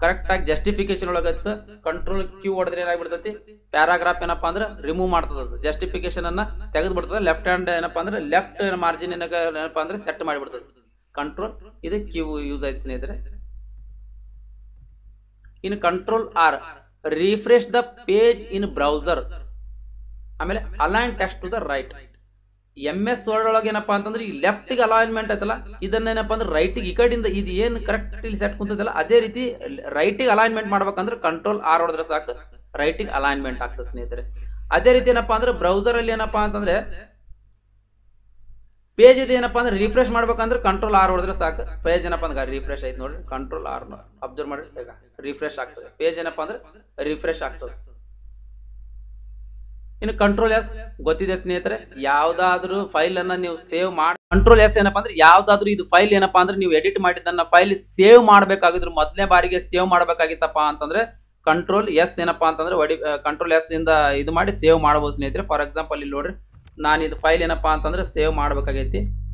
ಕರೆಕ್ಟ್ ಆಗಿ ಜಸ್ಟಿಫಿಕೇಶನ್ ಒಳಗತ್ತು. ಕಂಟ್ರೋಲ್ ಕ್ಯೂ ಹೊಡೆದ್ರೆ ಏನಾಗ್ಬಿಡ್ತೈತಿ? ಪ್ಯಾರಾಗ್ರಾಫ್ ಏನಪ್ಪಾ ಅಂದ್ರೆ ರಿಮೂವ್ ಮಾಡ್ತದ ಜಸ್ಟಿಫಿಕೇಶನ್ ಅನ್ನ ತೆಗೆದು ಬಿಡ್ತದೆ ಲೆಫ್ಟ್ ಹ್ಯಾಂಡ್ ಏನಪ್ಪಾ ಅಂದ್ರೆ ಲೆಫ್ಟ್ ಮಾರ್ಜಿನ್ ಏನಪ್ಪಾ ಅಂದ್ರೆ ಸೆಟ್ ಮಾಡಿಬಿಡ್ತದೆ. ಕಂಟ್ರೋಲ್ ಇದು ಕ್ಯೂ ಯೂಸ್ ಆಯ್ತು ಸ್ನೇಹಿತರೆ. In control R refresh the page in browser ಆಮೇಲೆ align text to the right M S word ಒಳಗೆ ಏನಪ್ಪಾ ಅಂತಂದ್ರೆ ಈ ಲೆಫ್ಟ್ಗೆ ಅಲೈನ್ಮೆಂಟ್ ಐತಲ್ಲ ಇದನ್ನ ಏನಪ್ಪಾ ಅಂದ್ರೆ ರೈಟ್ ಈ ಕಡೆಯಿಂದ ಇದು ಏನು ಕರೆಕ್ಟ್ ಇಲ್ಲಿ ಸೆಟ್ ಕುಂತದಲ್ಲ ಅದೇ ರೀತಿ ರೈಟ್ಗೆ ಅಲೈನ್ಮೆಂಟ್ ಮಾಡ್ಬೇಕಂದ್ರೆ ಕಂಟ್ರೋಲ್ ಆರ್ ಹೊಡೆದ್ರೆ ಸಾಕು ರೈಟ್ಗೆ ಅಲೈನ್ಮೆಂಟ್ ಆಗ್ತದೆ ಸ್ನೇಹಿತರೆ. ಅದೇ ರೀತಿ ಏನಪ್ಪಾ ಅಂದ್ರೆ ಬ್ರೌಸರ್ ಅಲ್ಲಿ ಏನಪ್ಪಾ ಅಂತಂದ್ರೆ ಪೇಜ್ ಇದು ಏನಪ್ಪಾ ಅಂದ್ರೆ ರಿಫ್ರೆಶ್ ಮಾಡ್ಬೇಕಂದ್ರೆ ಕಂಟ್ರೋಲ್ ಆರ್ ಹೊಡೆದ್ರೆ ಸಾಕು. ಪೇಜ್ ಏನಪ್ಪ ಅಂದ್ರೆ ರಿಫ್ರೆಶ್ ಆಯ್ತು ನೋಡ್ರಿ. ಕಂಟ್ರೋಲ್ ಆರ್ ಅಬ್ಸರ್ವ್ ಮಾಡಿ ಬೇಗ ರಿಫ್ರೆಶ್ ಆಗ್ತದೆ. ಪೇಜ್ ಏನಪ್ಪಾ ಅಂದ್ರೆ ರಿಫ್ರೆಶ್ ಆಗ್ತದೆ. ಇನ್ನು ಕಂಟ್ರೋಲ್ ಎಸ್ ಗೊತ್ತಿದೆ ಸ್ನೇಹಿತರೆ. ಯಾವ್ದಾದ್ರು ಫೈಲ್ ಅನ್ನ ನೀವು ಸೇವ್ ಮಾಡಿ ಕಂಟ್ರೋಲ್ ಎಸ್ ಏನಪ್ಪಾ ಅಂದ್ರೆ ಯಾವ್ದಾದ್ರು ಇದು ಫೈಲ್ ಏನಪ್ಪಾ ಅಂದ್ರೆ ನೀವು ಎಡಿಟ್ ಮಾಡಿದ್ದನ್ನ ಫೈಲ್ ಸೇವ್ ಮಾಡ್ಬೇಕಾಗಿದ್ರು ಮೊದಲನೇ ಬಾರಿಗೆ ಸೇವ್ ಮಾಡ್ಬೇಕಾಗಿತ್ತಪ್ಪ ಅಂತಂದ್ರೆ ಕಂಟ್ರೋಲ್ ಎಸ್ ಏನಪ್ಪಾ ಅಂತಂದ್ರೆ ಕಂಟ್ರೋಲ್ ಎಸ್ ಇಂದ ಇದು ಮಾಡಿ ಸೇವ್ ಮಾಡಬಹುದು ಸ್ನೇಹಿತರೆ. ಫಾರ್ ಎಕ್ಸಾಂಪಲ್ ಇಲ್ಲಿ ನೋಡ್ರಿ. ನಾನು ಫೈಲ್ ಏನಪ್ಪ ಅಂತಂದ್ರೆ ಸೇವ್ ಮಾಡಬೇಕಾಗೈತಿ.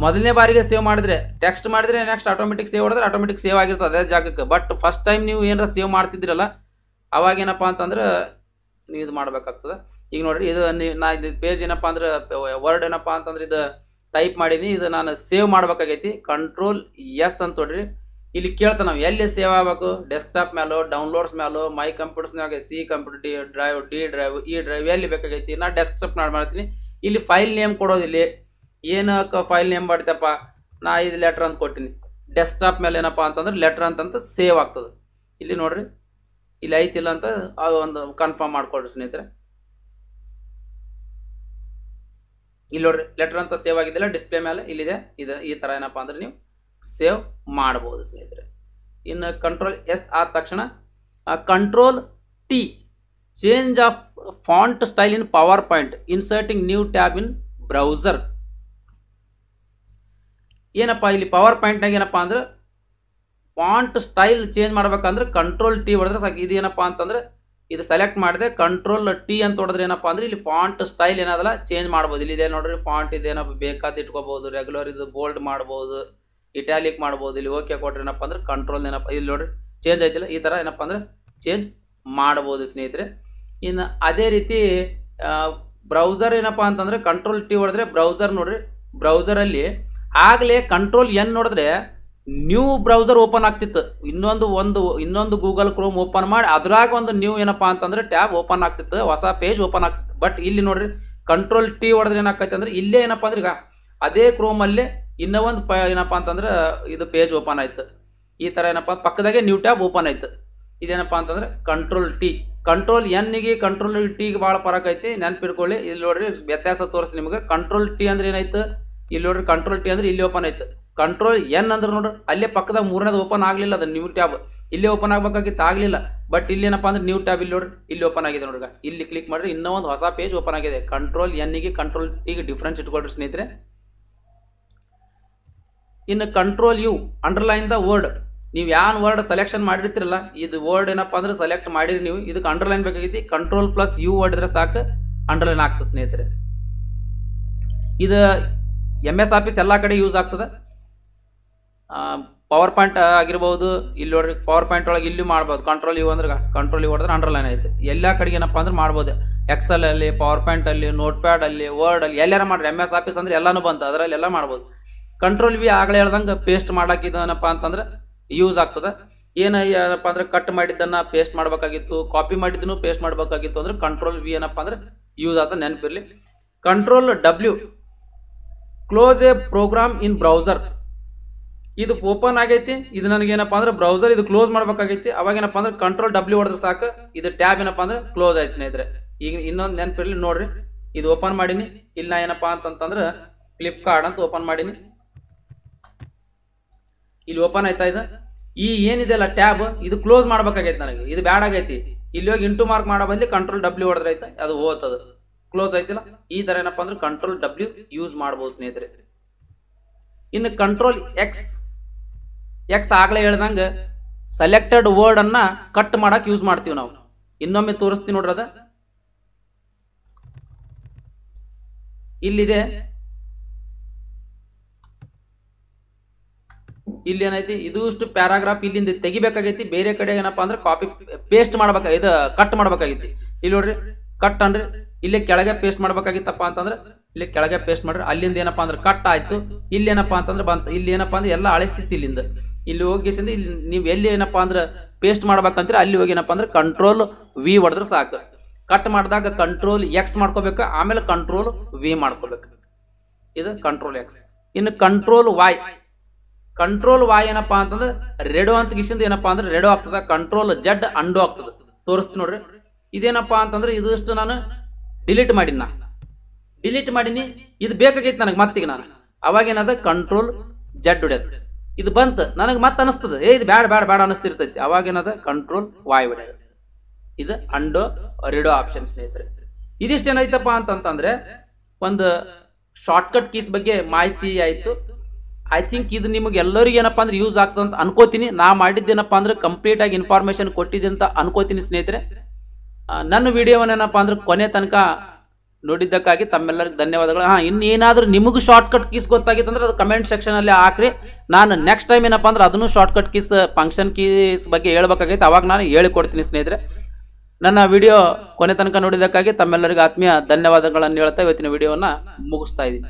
ಮೊದಲನೇ ಬಾರಿಗೆ ಸೇವ್ ಮಾಡಿದ್ರೆ ಟೆಕ್ಸ್ಟ್ ಮಾಡಿದರೆ ನೆಕ್ಸ್ಟ್ ಆಟೋಮೆಟಿಕ್ ಸೇವ್ ಹೊಡೆದ್ರೆ ಆಟೋಮೆಟಿಕ್ ಸೇವ್ ಆಗಿರ್ತದೆ ಅದೇ ಜಾಗಕ್ಕೆ. ಬಟ್ ಫಸ್ಟ್ ಟೈಮ್ ನೀವು ಏನಾರ ಸೇವ್ ಮಾಡ್ತಿದ್ದೀರಲ್ಲ, ಅವಾಗ ಏನಪ್ಪ ಅಂತಂದ್ರೆ ನೀವು ಇದು ಮಾಡಬೇಕಾಗ್ತದೆ. ಈಗ ನೋಡಿರಿ, ಇದು ನೀ- ಇದು ಪೇಜ್ ಏನಪ್ಪ ಅಂದ್ರೆ ವರ್ಡ್ ಏನಪ್ಪ ಅಂತಂದ್ರೆ ಇದು ಟೈಪ್ ಮಾಡೀನಿ, ಇದು ನಾನು ಸೇವ್ ಮಾಡಬೇಕಾಗೈತಿ. ಕಂಟ್ರೋಲ್ ಎಸ್ ಅಂತ ನೋಡ್ರಿ. ಇಲ್ಲಿ ಕೇಳ್ತಾ ನಾವು, ಎಲ್ಲಿ ಸೇವ್ ಆಗಬೇಕು? ಡೆಸ್ಕ್ಟಾಪ್ ಮೇಲೋ ಡೌನ್ಲೋಡ್ಸ್ ಮೇಲೋ my ಕಂಪ್ಯೂಟರ್ಸ್ನಾಗ C computer D drive D drive E drive ಎಲ್ಲಿ ಬೇಕಾಗೈತಿ? ನಾ ಡೆಸ್ಕ್ಟಾಪ್ ನಾಡ್ ಮಾಡ್ತೀನಿ. ಇಲ್ಲಿ ಫೈಲ್ ನೇಮ್ ಕೊಡೋದಿಲ್ಲಿ ಏನಕ್ಕೆ ಫೈಲ್ ನೇಮ್ ಮಾಡ್ತಪ್ಪ ನಾ ಇದು ಲೆಟ್ರ್ ಅಂತ ಕೊಟ್ಟಿನಿ. ಡೆಸ್ಕ್ಟಾಪ್ ಮೇಲೆ ಏನಪ್ಪ ಅಂತಂದ್ರೆ ಲೆಟ್ರ್ ಅಂತಂತ ಸೇವ್ ಆಗ್ತದೆ. ಇಲ್ಲಿ ನೋಡ್ರಿ. ಇಲ್ಲಿ ಐತಿಲ್ಲ ಅಂತ ಒಂದು ಕನ್ಫರ್ಮ್ ಮಾಡ್ಕೊಳ್ರಿ ಸ್ನೇಹಿತರೆ. ಇಲ್ಲಿ ನೋಡ್ರಿ ಲೆಟರ್ ಅಂತ ಸೇವ್ ಆಗಿದ್ದಿಲ್ಲ ಡಿಸ್ಪ್ಲೇ ಮೇಲೆ ಇಲ್ಲಿದೆ. ಇದು ಈ ಥರ ಏನಪ್ಪ ಅಂದ್ರೆ ನೀವು ಸೇವ್ ಮಾಡ್ಬೋದು ಸ್ನೇಹಿತರೆ. ಇನ್ನು ಕಂಟ್ರೋಲ್ ಎಸ್ ಆದ ತಕ್ಷಣ control T change of font style in power point inserting new tab in browser ಏನಪ್ಪ ಇಲ್ಲಿ ಪವರ್ ಪಾಯಿಂಟ್ನಾಗ ಏನಪ್ಪ ಅಂದ್ರೆ ಫಾಂಟ್ ಸ್ಟೈಲ್ ಚೇಂಜ್ ಮಾಡ್ಬೇಕಂದ್ರೆ ಕಂಟ್ರೋಲ್ ಟಿ ಹೊಡೆದ್ರೆ ಸಾಕು. ಇದು ಏನಪ್ಪ ಅಂತಂದ್ರೆ, ಇದು ಸೆಲೆಕ್ಟ್ ಮಾಡಿದೆ ಕಂಟ್ರೋಲ್ ಟಿ ಅಂತ ಹೊಡೆದ್ರೆ ಏನಪ್ಪ ಅಂದ್ರೆ, ಇಲ್ಲಿ ಫಾಂಟ್ ಸ್ಟೈಲ್ ಏನಾದಲ್ಲ ಚೇಂಜ್ ಮಾಡ್ಬೋದು. ಇಲ್ಲಿ ಇದೆ ನೋಡ್ರಿ ಫಾಂಟ್ ಇದೇನಪ್ಪ ಬೇಕಾದ ಇಟ್ಕೋಬಹುದು ರೆಗ್ಯುಲರ್ ಇದು ಬೋಲ್ಡ್ ಮಾಡ್ಬೋದು. ಇಟ್ಯಾಲಿಕ್ ಮಾಡ್ಬೋದು, ಇಲ್ಲಿ ಓಕೆ ಕೊಟ್ರೆ ಏನಪ್ಪ ಅಂದ್ರೆ ಕಂಟ್ರೋಲ್ ಏನಪ್ಪ, ಇಲ್ಲಿ ನೋಡ್ರಿ ಚೇಂಜ್ ಆಯ್ತಿಲ್ಲ, ಈ ಥರ ಏನಪ್ಪ ಅಂದ್ರೆ ಚೇಂಜ್ ಮಾಡ್ಬೋದು ಸ್ನೇಹಿತರೆ. ಇನ್ನು ಅದೇ ರೀತಿ ಬ್ರೌಸರ್ ಏನಪ್ಪ ಅಂತಂದ್ರೆ ಕಂಟ್ರೋಲ್ ಟಿ ಹೊಡೆದ್ರೆ ಬ್ರೌಸರ್ ನೋಡ್ರಿ ಬ್ರೌಸರಲ್ಲಿ ಆಗಲೇ ಕಂಟ್ರೋಲ್ ಎನ್ ನೋಡಿದ್ರೆ ನ್ಯೂ ಬ್ರೌಸರ್ ಓಪನ್ ಆಗ್ತಿತ್ತು. ಇನ್ನೊಂದು ಒಂದು, ಇನ್ನೊಂದು ಗೂಗಲ್ ಕ್ರೋಮ್ ಓಪನ್ ಮಾಡಿ, ಅದ್ರಾಗ ಒಂದು ನ್ಯೂ ಏನಪ್ಪ ಅಂತಂದ್ರೆ ಟ್ಯಾಬ್ ಓಪನ್ ಆಗ್ತಿತ್ತು, ಹೊಸ ಪೇಜ್ ಓಪನ್ ಆಗ್ತಿತ್ತು. ಬಟ್ ಇಲ್ಲಿ ನೋಡ್ರಿ ಕಂಟ್ರೋಲ್ ಟಿ ಹೊಡೆದ್ರೆ ಏನಾಗ್ತೈತೆ ಅಂದ್ರೆ, ಇಲ್ಲೇ ಏನಪ್ಪ ಅಂದ್ರೆ ಈಗ ಅದೇ ಕ್ರೋಮಲ್ಲೇ ಇನ್ನೂ ಒಂದು ಪ ಏನಪ್ಪ ಅಂತಂದ್ರೆ ಇದು ಪೇಜ್ ಓಪನ್ ಆಯ್ತು. ಈ ಥರ ಏನಪ್ಪ, ಪಕ್ಕದಾಗೆ ನ್ಯೂ ಟ್ಯಾಬ್ ಓಪನ್ ಆಯ್ತು. ಇದೇನಪ್ಪ ಅಂತಂದ್ರೆ ಕಂಟ್ರೋಲ್ ಟಿ ಕಂಟ್ರೋಲ್ ಎನ್ನಿಗೆ ಕಂಟ್ರೋಲ್ ಟಿಗೆ ಭಾಳ ಫರಕ್ ಐತಿ. ನೆನ್ಪಿಟ್ಕೊಳ್ಳಿ, ಇಲ್ಲಿ ನೋಡ್ರಿ ವ್ಯತ್ಯಾಸ ತೋರಿಸಿ ನಿಮಗೆ. ಕಂಟ್ರೋಲ್ ಟಿ ಅಂದ್ರೆ ಏನಾಯ್ತು? ಇಲ್ಲಿ ನೋಡ್ರಿ ಕಂಟ್ರೋಲ್ ಟಿ ಅಂದ್ರೆ ಇಲ್ಲಿ ಓಪನ್ ಆಯ್ತು. ಕಂಟ್ರೋಲ್ ಎನ್ ಅಂದ್ರೆ ನೋಡ್ರಿ ಅಲ್ಲೇ ಪಕ್ಕದಾಗ ಮೂರನೇದು ಓಪನ್ ಆಗಲಿಲ್ಲ ಅದು ನ್ಯೂ ಟ್ಯಾಬ್ ಇಲ್ಲೇ ಓಪನ್ ಆಗ್ಬೇಕಾಗಿತ್ತು, ಆಗಲಿಲ್ಲ. ಬಟ್ ಇಲ್ಲಿ ಏನಪ್ಪ ಅಂದ್ರೆ ನ್ಯೂ ಟ್ಯಾಬ್ ಇಲ್ಲಿ ನೋಡ್ರಿ, ಇಲ್ಲಿ ಓಪನ್ ಆಗಿದೆ ನೋಡ್ರಿ ಇಲ್ಲಿ ಕ್ಲಿಕ್ ಮಾಡ್ರಿ ಇನ್ನೂ ಒಂದು ಹೊಸ ಪೇಜ್ ಓಪನ್ ಆಗಿದೆ. ಕಂಟ್ರೋಲ್ ಎನ್ನಿಗೆ ಕಂಟ್ರೋಲ್ ಟಿಗೆ ಡಿಫ್ರೆನ್ಸ್ ಇಟ್ಕೊಳ್ರಿ ಸ್ನೇಹಿತರೆ. ಇನ್ನು control U underline the word ನೀವು ಯಾವ ವರ್ಡ್ ಸೆಲೆಕ್ಷನ್ ಮಾಡಿರ್ತಿರಲ್ಲ, ಇದು ವರ್ಡ್ ಏನಪ್ಪ ಅಂದ್ರೆ ಸೆಲೆಕ್ಟ್ ಮಾಡಿರಿ ನೀವು. ಇದಕ್ಕೆ ಅಂಡರ್ಲೈನ್ ಬೇಕಾಗೈತಿ. ಕಂಟ್ರೋಲ್ ಪ್ಲಸ್ ಯು ವರ್ಡ್ ಇದ್ರೆ ಸಾಕು. ಅಂಡರ್ಲೈನ್ ಆಗ್ತದೆ ಸ್ನೇಹಿತರೆ. ಇದು ಎಂ ಎಸ್ ಆಫೀಸ್ ಎಲ್ಲ ಕಡೆ ಯೂಸ್ ಆಗ್ತದೆ. ಪವರ್ ಪಾಯಿಂಟ್ ಆಗಿರ್ಬೋದು, ಇಲ್ಲಿ ನೋಡ್ರಿ ಪವರ್ ಪಾಯಿಂಟ್ ಒಳಗೆ ಇಲ್ಲಿ ಮಾಡ್ಬೋದು. ಕಂಟ್ರೋಲ್ ಯು ಅಂದ್ರೆ ಕಂಟ್ರೋಲ್ ಯು ಹೊಡೆದ್ರೆ ಅಂಡರ್ಲೈನ್ ಐತೆ ಎಲ್ಲ ಕಡೆಗೆ ಏನಪ್ಪ ಅಂದ್ರೆ ಮಾಡ್ಬೋದು. ಎಕ್ಸೆಲ್ ಅಲ್ಲಿ ಪವರ್ ಪಾಯಿಂಟ್ ಅಲ್ಲಿ ನೋಟ್ ಪ್ಯಾಡ್ ಅಲ್ಲಿ ವರ್ಡ್ ಅಲ್ಲಿ, ಎಲ್ಲಾರ ಮಾಡ್ರಿ. ಎಂ ಎಸ್ ಆಫೀಸ್ ಅಂದ್ರೆ ಎಲ್ಲಾನು ಬಂತು. ಅದರಲ್ಲಿ ಎಲ್ಲ ಮಾಡ್ಬೋದು. ಕಂಟ್ರೋಲ್ ವಿ ಆಗಲೇ ಹೇಳ್ದಂಗೆ ಪೇಸ್ಟ್ ಮಾಡಾಕಿದನಪ್ಪ ಅಂತಂದ್ರೆ ಯೂಸ್ ಆಗ್ತದೆ. ಏನು ಏನಪ್ಪ ಅಂದ್ರೆ ಕಟ್ ಮಾಡಿದ್ದನ್ನು ಪೇಸ್ಟ್ ಮಾಡಬೇಕಾಗಿತ್ತು ಕಾಪಿ ಮಾಡಿದ್ದನ್ನು ಪೇಸ್ಟ್ ಮಾಡಬೇಕಾಗಿತ್ತು ಅಂದ್ರೆ ಕಂಟ್ರೋಲ್ ವಿ ಏನಪ್ಪ ಅಂದ್ರೆ ಯೂಸ್ ಆಗ್ತದೆ ನೆನಪಿರಲಿ control W close a program in browser ಇದು ಓಪನ್ ಆಗೈತಿ, ಇದು ನನಗೇನಪ್ಪ ಅಂದ್ರೆ ಬ್ರೌಸರ್ ಇದು ಕ್ಲೋಸ್ ಮಾಡ್ಬೇಕಾಗೈತಿ. ಅವಾಗ ಏನಪ್ಪ ಅಂದ್ರೆ ಕಂಟ್ರೋಲ್ ಡಬ್ಲ್ಯೂ ಹೊಡೆದ್ರೆ ಸಾಕು, ಇದು ಟ್ಯಾಬ್ ಏನಪ್ಪ ಅಂದ್ರೆ ಕ್ಲೋಸ್ ಆಯ್ತು ಸ್ನೇಹಿತರೆ. ಈಗ ಇನ್ನೊಂದು ನೆನಪಿರಲಿ ನೋಡ್ರಿ. ಇದು ಓಪನ್ ಮಾಡೀನಿ. ಇಲ್ಲ ಏನಪ್ಪ ಅಂತಂತಂದ್ರೆ ಫ್ಲಿಪ್ಕಾರ್ಟ್ ಅಂತ ಓಪನ್ ಮಾಡೀನಿ. ಇಲ್ಲಿ ಓಪನ್ ಆಯ್ತಾ ಇದು? ಈ ಏನಿದೆ ಅಲ್ಲ ಟ್ಯಾಬ್ ಇದು ಕ್ಲೋಸ್ ಮಾಡ್ಬೇಕಾಗೈತೆ ನನಗೆ. ಇದು ಬ್ಯಾಡ್ ಆಗೈತಿ. ಇಲ್ಲಿ ಹೋಗಿ ಇಂಟು ಮಾರ್ಕ್ ಮಾಡೋ ಬಂದು ಕಂಟ್ರೋಲ್ ಡಬ್ಲ್ಯೂ ಹೊಡೆದ್ರೆ ಆಯ್ತಾ? ಅದು ಓದ್ತದ ಕ್ಲೋಸ್ ಆಯ್ತಿಲ್ಲ? ಈ ತರ ಏನಪ್ಪ ಅಂದ್ರೆ ಕಂಟ್ರೋಲ್ ಡಬ್ಲ್ಯೂ ಯೂಸ್ ಮಾಡ್ಬೋದು ಸ್ನೇಹಿತರೆ. ಇನ್ನು ಕಂಟ್ರೋಲ್ ಎಕ್ಸ್ ಎಕ್ಸ್ ಆಗ್ಲೇ ಹೇಳ್ದಂಗೆ ಸೆಲೆಕ್ಟೆಡ್ ವರ್ಡ್ ಅನ್ನ ಕಟ್ ಮಾಡಕ್ ಯೂಸ್ ಮಾಡ್ತೀವಿ ನಾವು. ಇನ್ನೊಮ್ಮೆ ತೋರಿಸ್ತೀನಿ ನೋಡ್ರಿ ಅದ. ಇಲ್ಲಿದೆ ಇಲ್ಲಿ ಏನೈತಿ? ಇದು ಇಷ್ಟು ಪ್ಯಾರಾಗ್ರಾಫ್ ಇಲ್ಲಿಂದ ತೆಗಿಬೇಕಾಗೈತಿ. ಬೇರೆ ಕಡೆ ಏನಪ್ಪಾ ಅಂದ್ರೆ ಕಾಪಿ ಪೇಸ್ಟ್ ಮಾಡ್ಬೇಕ ಇದು ಕಟ್ ಮಾಡ್ಬೇಕಾಗೈತಿ. ಇಲ್ಲಿ ನೋಡ್ರಿ ಕಟ್ ಅನ್ರಿ ಇಲ್ಲಿ ಕೆಳಗೆ ಪೇಸ್ಟ್ ಮಾಡ್ಬೇಕಾಗಿತ್ತಪ್ಪ ಅಂತಂದ್ರೆ ಇಲ್ಲಿ ಕೆಳಗೆ ಪೇಸ್ಟ್ ಮಾಡ್ರಿ. ಅಲ್ಲಿಂದ ಏನಪ್ಪಾ ಅಂದ್ರೆ ಕಟ್ ಆಯ್ತು. ಇಲ್ಲಿ ಏನಪ್ಪಾ ಅಂತಂದ್ರೆ ಬಂತ ಇಲ್ಲಿ ಏನಪ್ಪಾ ಅಂದ್ರೆ ಎಲ್ಲ ಅಳಿಸಿತ್ತು ಇಲ್ಲಿಂದ. ಇಲ್ಲಿ ಹೋಗಿಸಿಂದ ಇಲ್ಲಿ ನೀವು ಎಲ್ಲಿ ಏನಪ್ಪಾ ಅಂದ್ರೆ ಪೇಸ್ಟ್ ಮಾಡ್ಬೇಕಂತೀರಿ, ಅಲ್ಲಿ ಹೋಗಿ ಏನಪ್ಪಾ ಅಂದ್ರೆ ಕಂಟ್ರೋಲ್ ವಿ ಹೊಡೆದ್ರೆ ಸಾಕು. ಕಟ್ ಮಾಡಿದಾಗ ಕಂಟ್ರೋಲ್ ಎಕ್ಸ್ ಮಾಡ್ಕೋಬೇಕು, ಆಮೇಲೆ ಕಂಟ್ರೋಲ್ ವಿ ಮಾಡ್ಕೋಬೇಕು. ಇದು ಕಂಟ್ರೋಲ್ ಎಕ್ಸ್ ಇನ್ನು ಕಂಟ್ರೋಲ್ ವಾಯ್ ಕಂಟ್ರೋಲ್ ವಾಯ್ ಏನಪ್ಪಾ ಅಂತಂದ್ರೆ ರೆಡೋ ಅಂತ ಗಿಸಿಂದ ಏನಪ್ಪಾ ಅಂದ್ರೆ ರೆಡೋ ಆಗ್ತದ ಕಂಟ್ರೋಲ್ ಜಡ್ ಅಂಡೋ ಆಗ್ತದ. ತೋರಿಸ್ತೀನಿ ನೋಡ್ರಿ. ಇದೇನಪ್ಪಾ ಅಂತಂದ್ರೆ ಇದಿಷ್ಟು ನಾನು ಡಿಲೀಟ್ ಮಾಡಿನ ಡಿಲೀಟ್ ಮಾಡೀನಿ, ಇದು ಬೇಕಾಗೈತಿ ನನಗೆ ಮತ್ತೀಗ ನಾನು. ಅವಾಗ ಏನದ? ಕಂಟ್ರೋಲ್ ಜಡ್ ಹೊಡ್ಯದ. ಇದು ಬಂತು. ನನಗೆ ಮತ್ತೆ ಅನಿಸ್ತದ. ಏ, ಇದು ಬ್ಯಾಡ ಬ್ಯಾಡ ಬ್ಯಾಡ ಅನಿಸ್ತಿರ್ತೈತಿ. ಅವಾಗ ಏನದ? ಕಂಟ್ರೋಲ್ ವಾಯ್ ಹೊಡ್ಯದ. ಇದು ಅಂಡೋ ರೆಡೋ ಆಪ್ಷನ್ ಸ್ನೇಹಿತರೆ. ಇದಿಷ್ಟು ಏನೈತಪ್ಪ ಅಂತಂತಂದ್ರೆ ಒಂದು ಶಾರ್ಟ್ಕಟ್ ಕೀಸ್ ಬಗ್ಗೆ ಮಾಹಿತಿ ಆಯ್ತು. ಐ ಥಿಂಕ್ ಇದು ನಿಮಗೆ ಎಲ್ಲರಿಗೂ ಏನಪ್ಪಾ ಅಂದ್ರೆ ಯೂಸ್ ಆಗ್ತದೆ ಅಂತ ಅನ್ಕೋತೀನಿ. ನಾ ಮಾಡಿದ್ದೇನಪ್ಪ ಅಂದ್ರೆ ಕಂಪ್ಲೀಟ್ ಆಗಿ ಇನ್ಫಾರ್ಮೇಶನ್ ಕೊಟ್ಟಿದ್ದೆ ಅಂತ ಅನ್ಕೋತೀನಿ ಸ್ನೇಹಿತರೆ. ನನ್ನ ನನ್ನ ವಿಡಿಯೋವನ್ನೇನಪ್ಪ ಅಂದ್ರೆ ಕೊನೆ ತನಕ ನೋಡಿದ್ದಕ್ಕಾಗಿ ತಮ್ಮೆಲ್ಲರಿಗೂ ಧನ್ಯವಾದಗಳು. ಹಾಂ ಇನ್ನೇನಾದ್ರೂ ನಿಮಗೂ ಶಾರ್ಟ್ಕಟ್ ಕೀಸ್ ಗೊತ್ತಾಗಿತ್ತಂದ್ರೆ ಅದು ಕಮೆಂಟ್ ಸೆಕ್ಷನಲ್ಲಿ ಹಾಕ್ರಿ. ನಾನು ನೆಕ್ಸ್ಟ್ ಟೈಮ್ ಏನಪ್ಪ ಅಂದ್ರೆ ಅದನ್ನು ಶಾರ್ಟ್ಕಟ್ ಕೀಸ್ ಫಂಕ್ಷನ್ ಕೀಸ್ ಬಗ್ಗೆ ಹೇಳ್ಬೇಕಾಗೈತೆ. ಅವಾಗ ನಾನು ಹೇಳಿಕೊಡ್ತೀನಿ ಸ್ನೇಹಿತರೆ. ನನ್ನ ವಿಡಿಯೋ ಕೊನೆ ತನಕ ನೋಡಿದ್ದಕ್ಕಾಗಿ ತಮ್ಮೆಲ್ಲರಿಗೂ ಆತ್ಮೀಯ ಧನ್ಯವಾದಗಳನ್ನು ಹೇಳ್ತಾ ಇವತ್ತಿನ ವಿಡಿಯೋವನ್ನು ಮುಗಿಸ್ತಾ ಇದ್ದೀನಿ.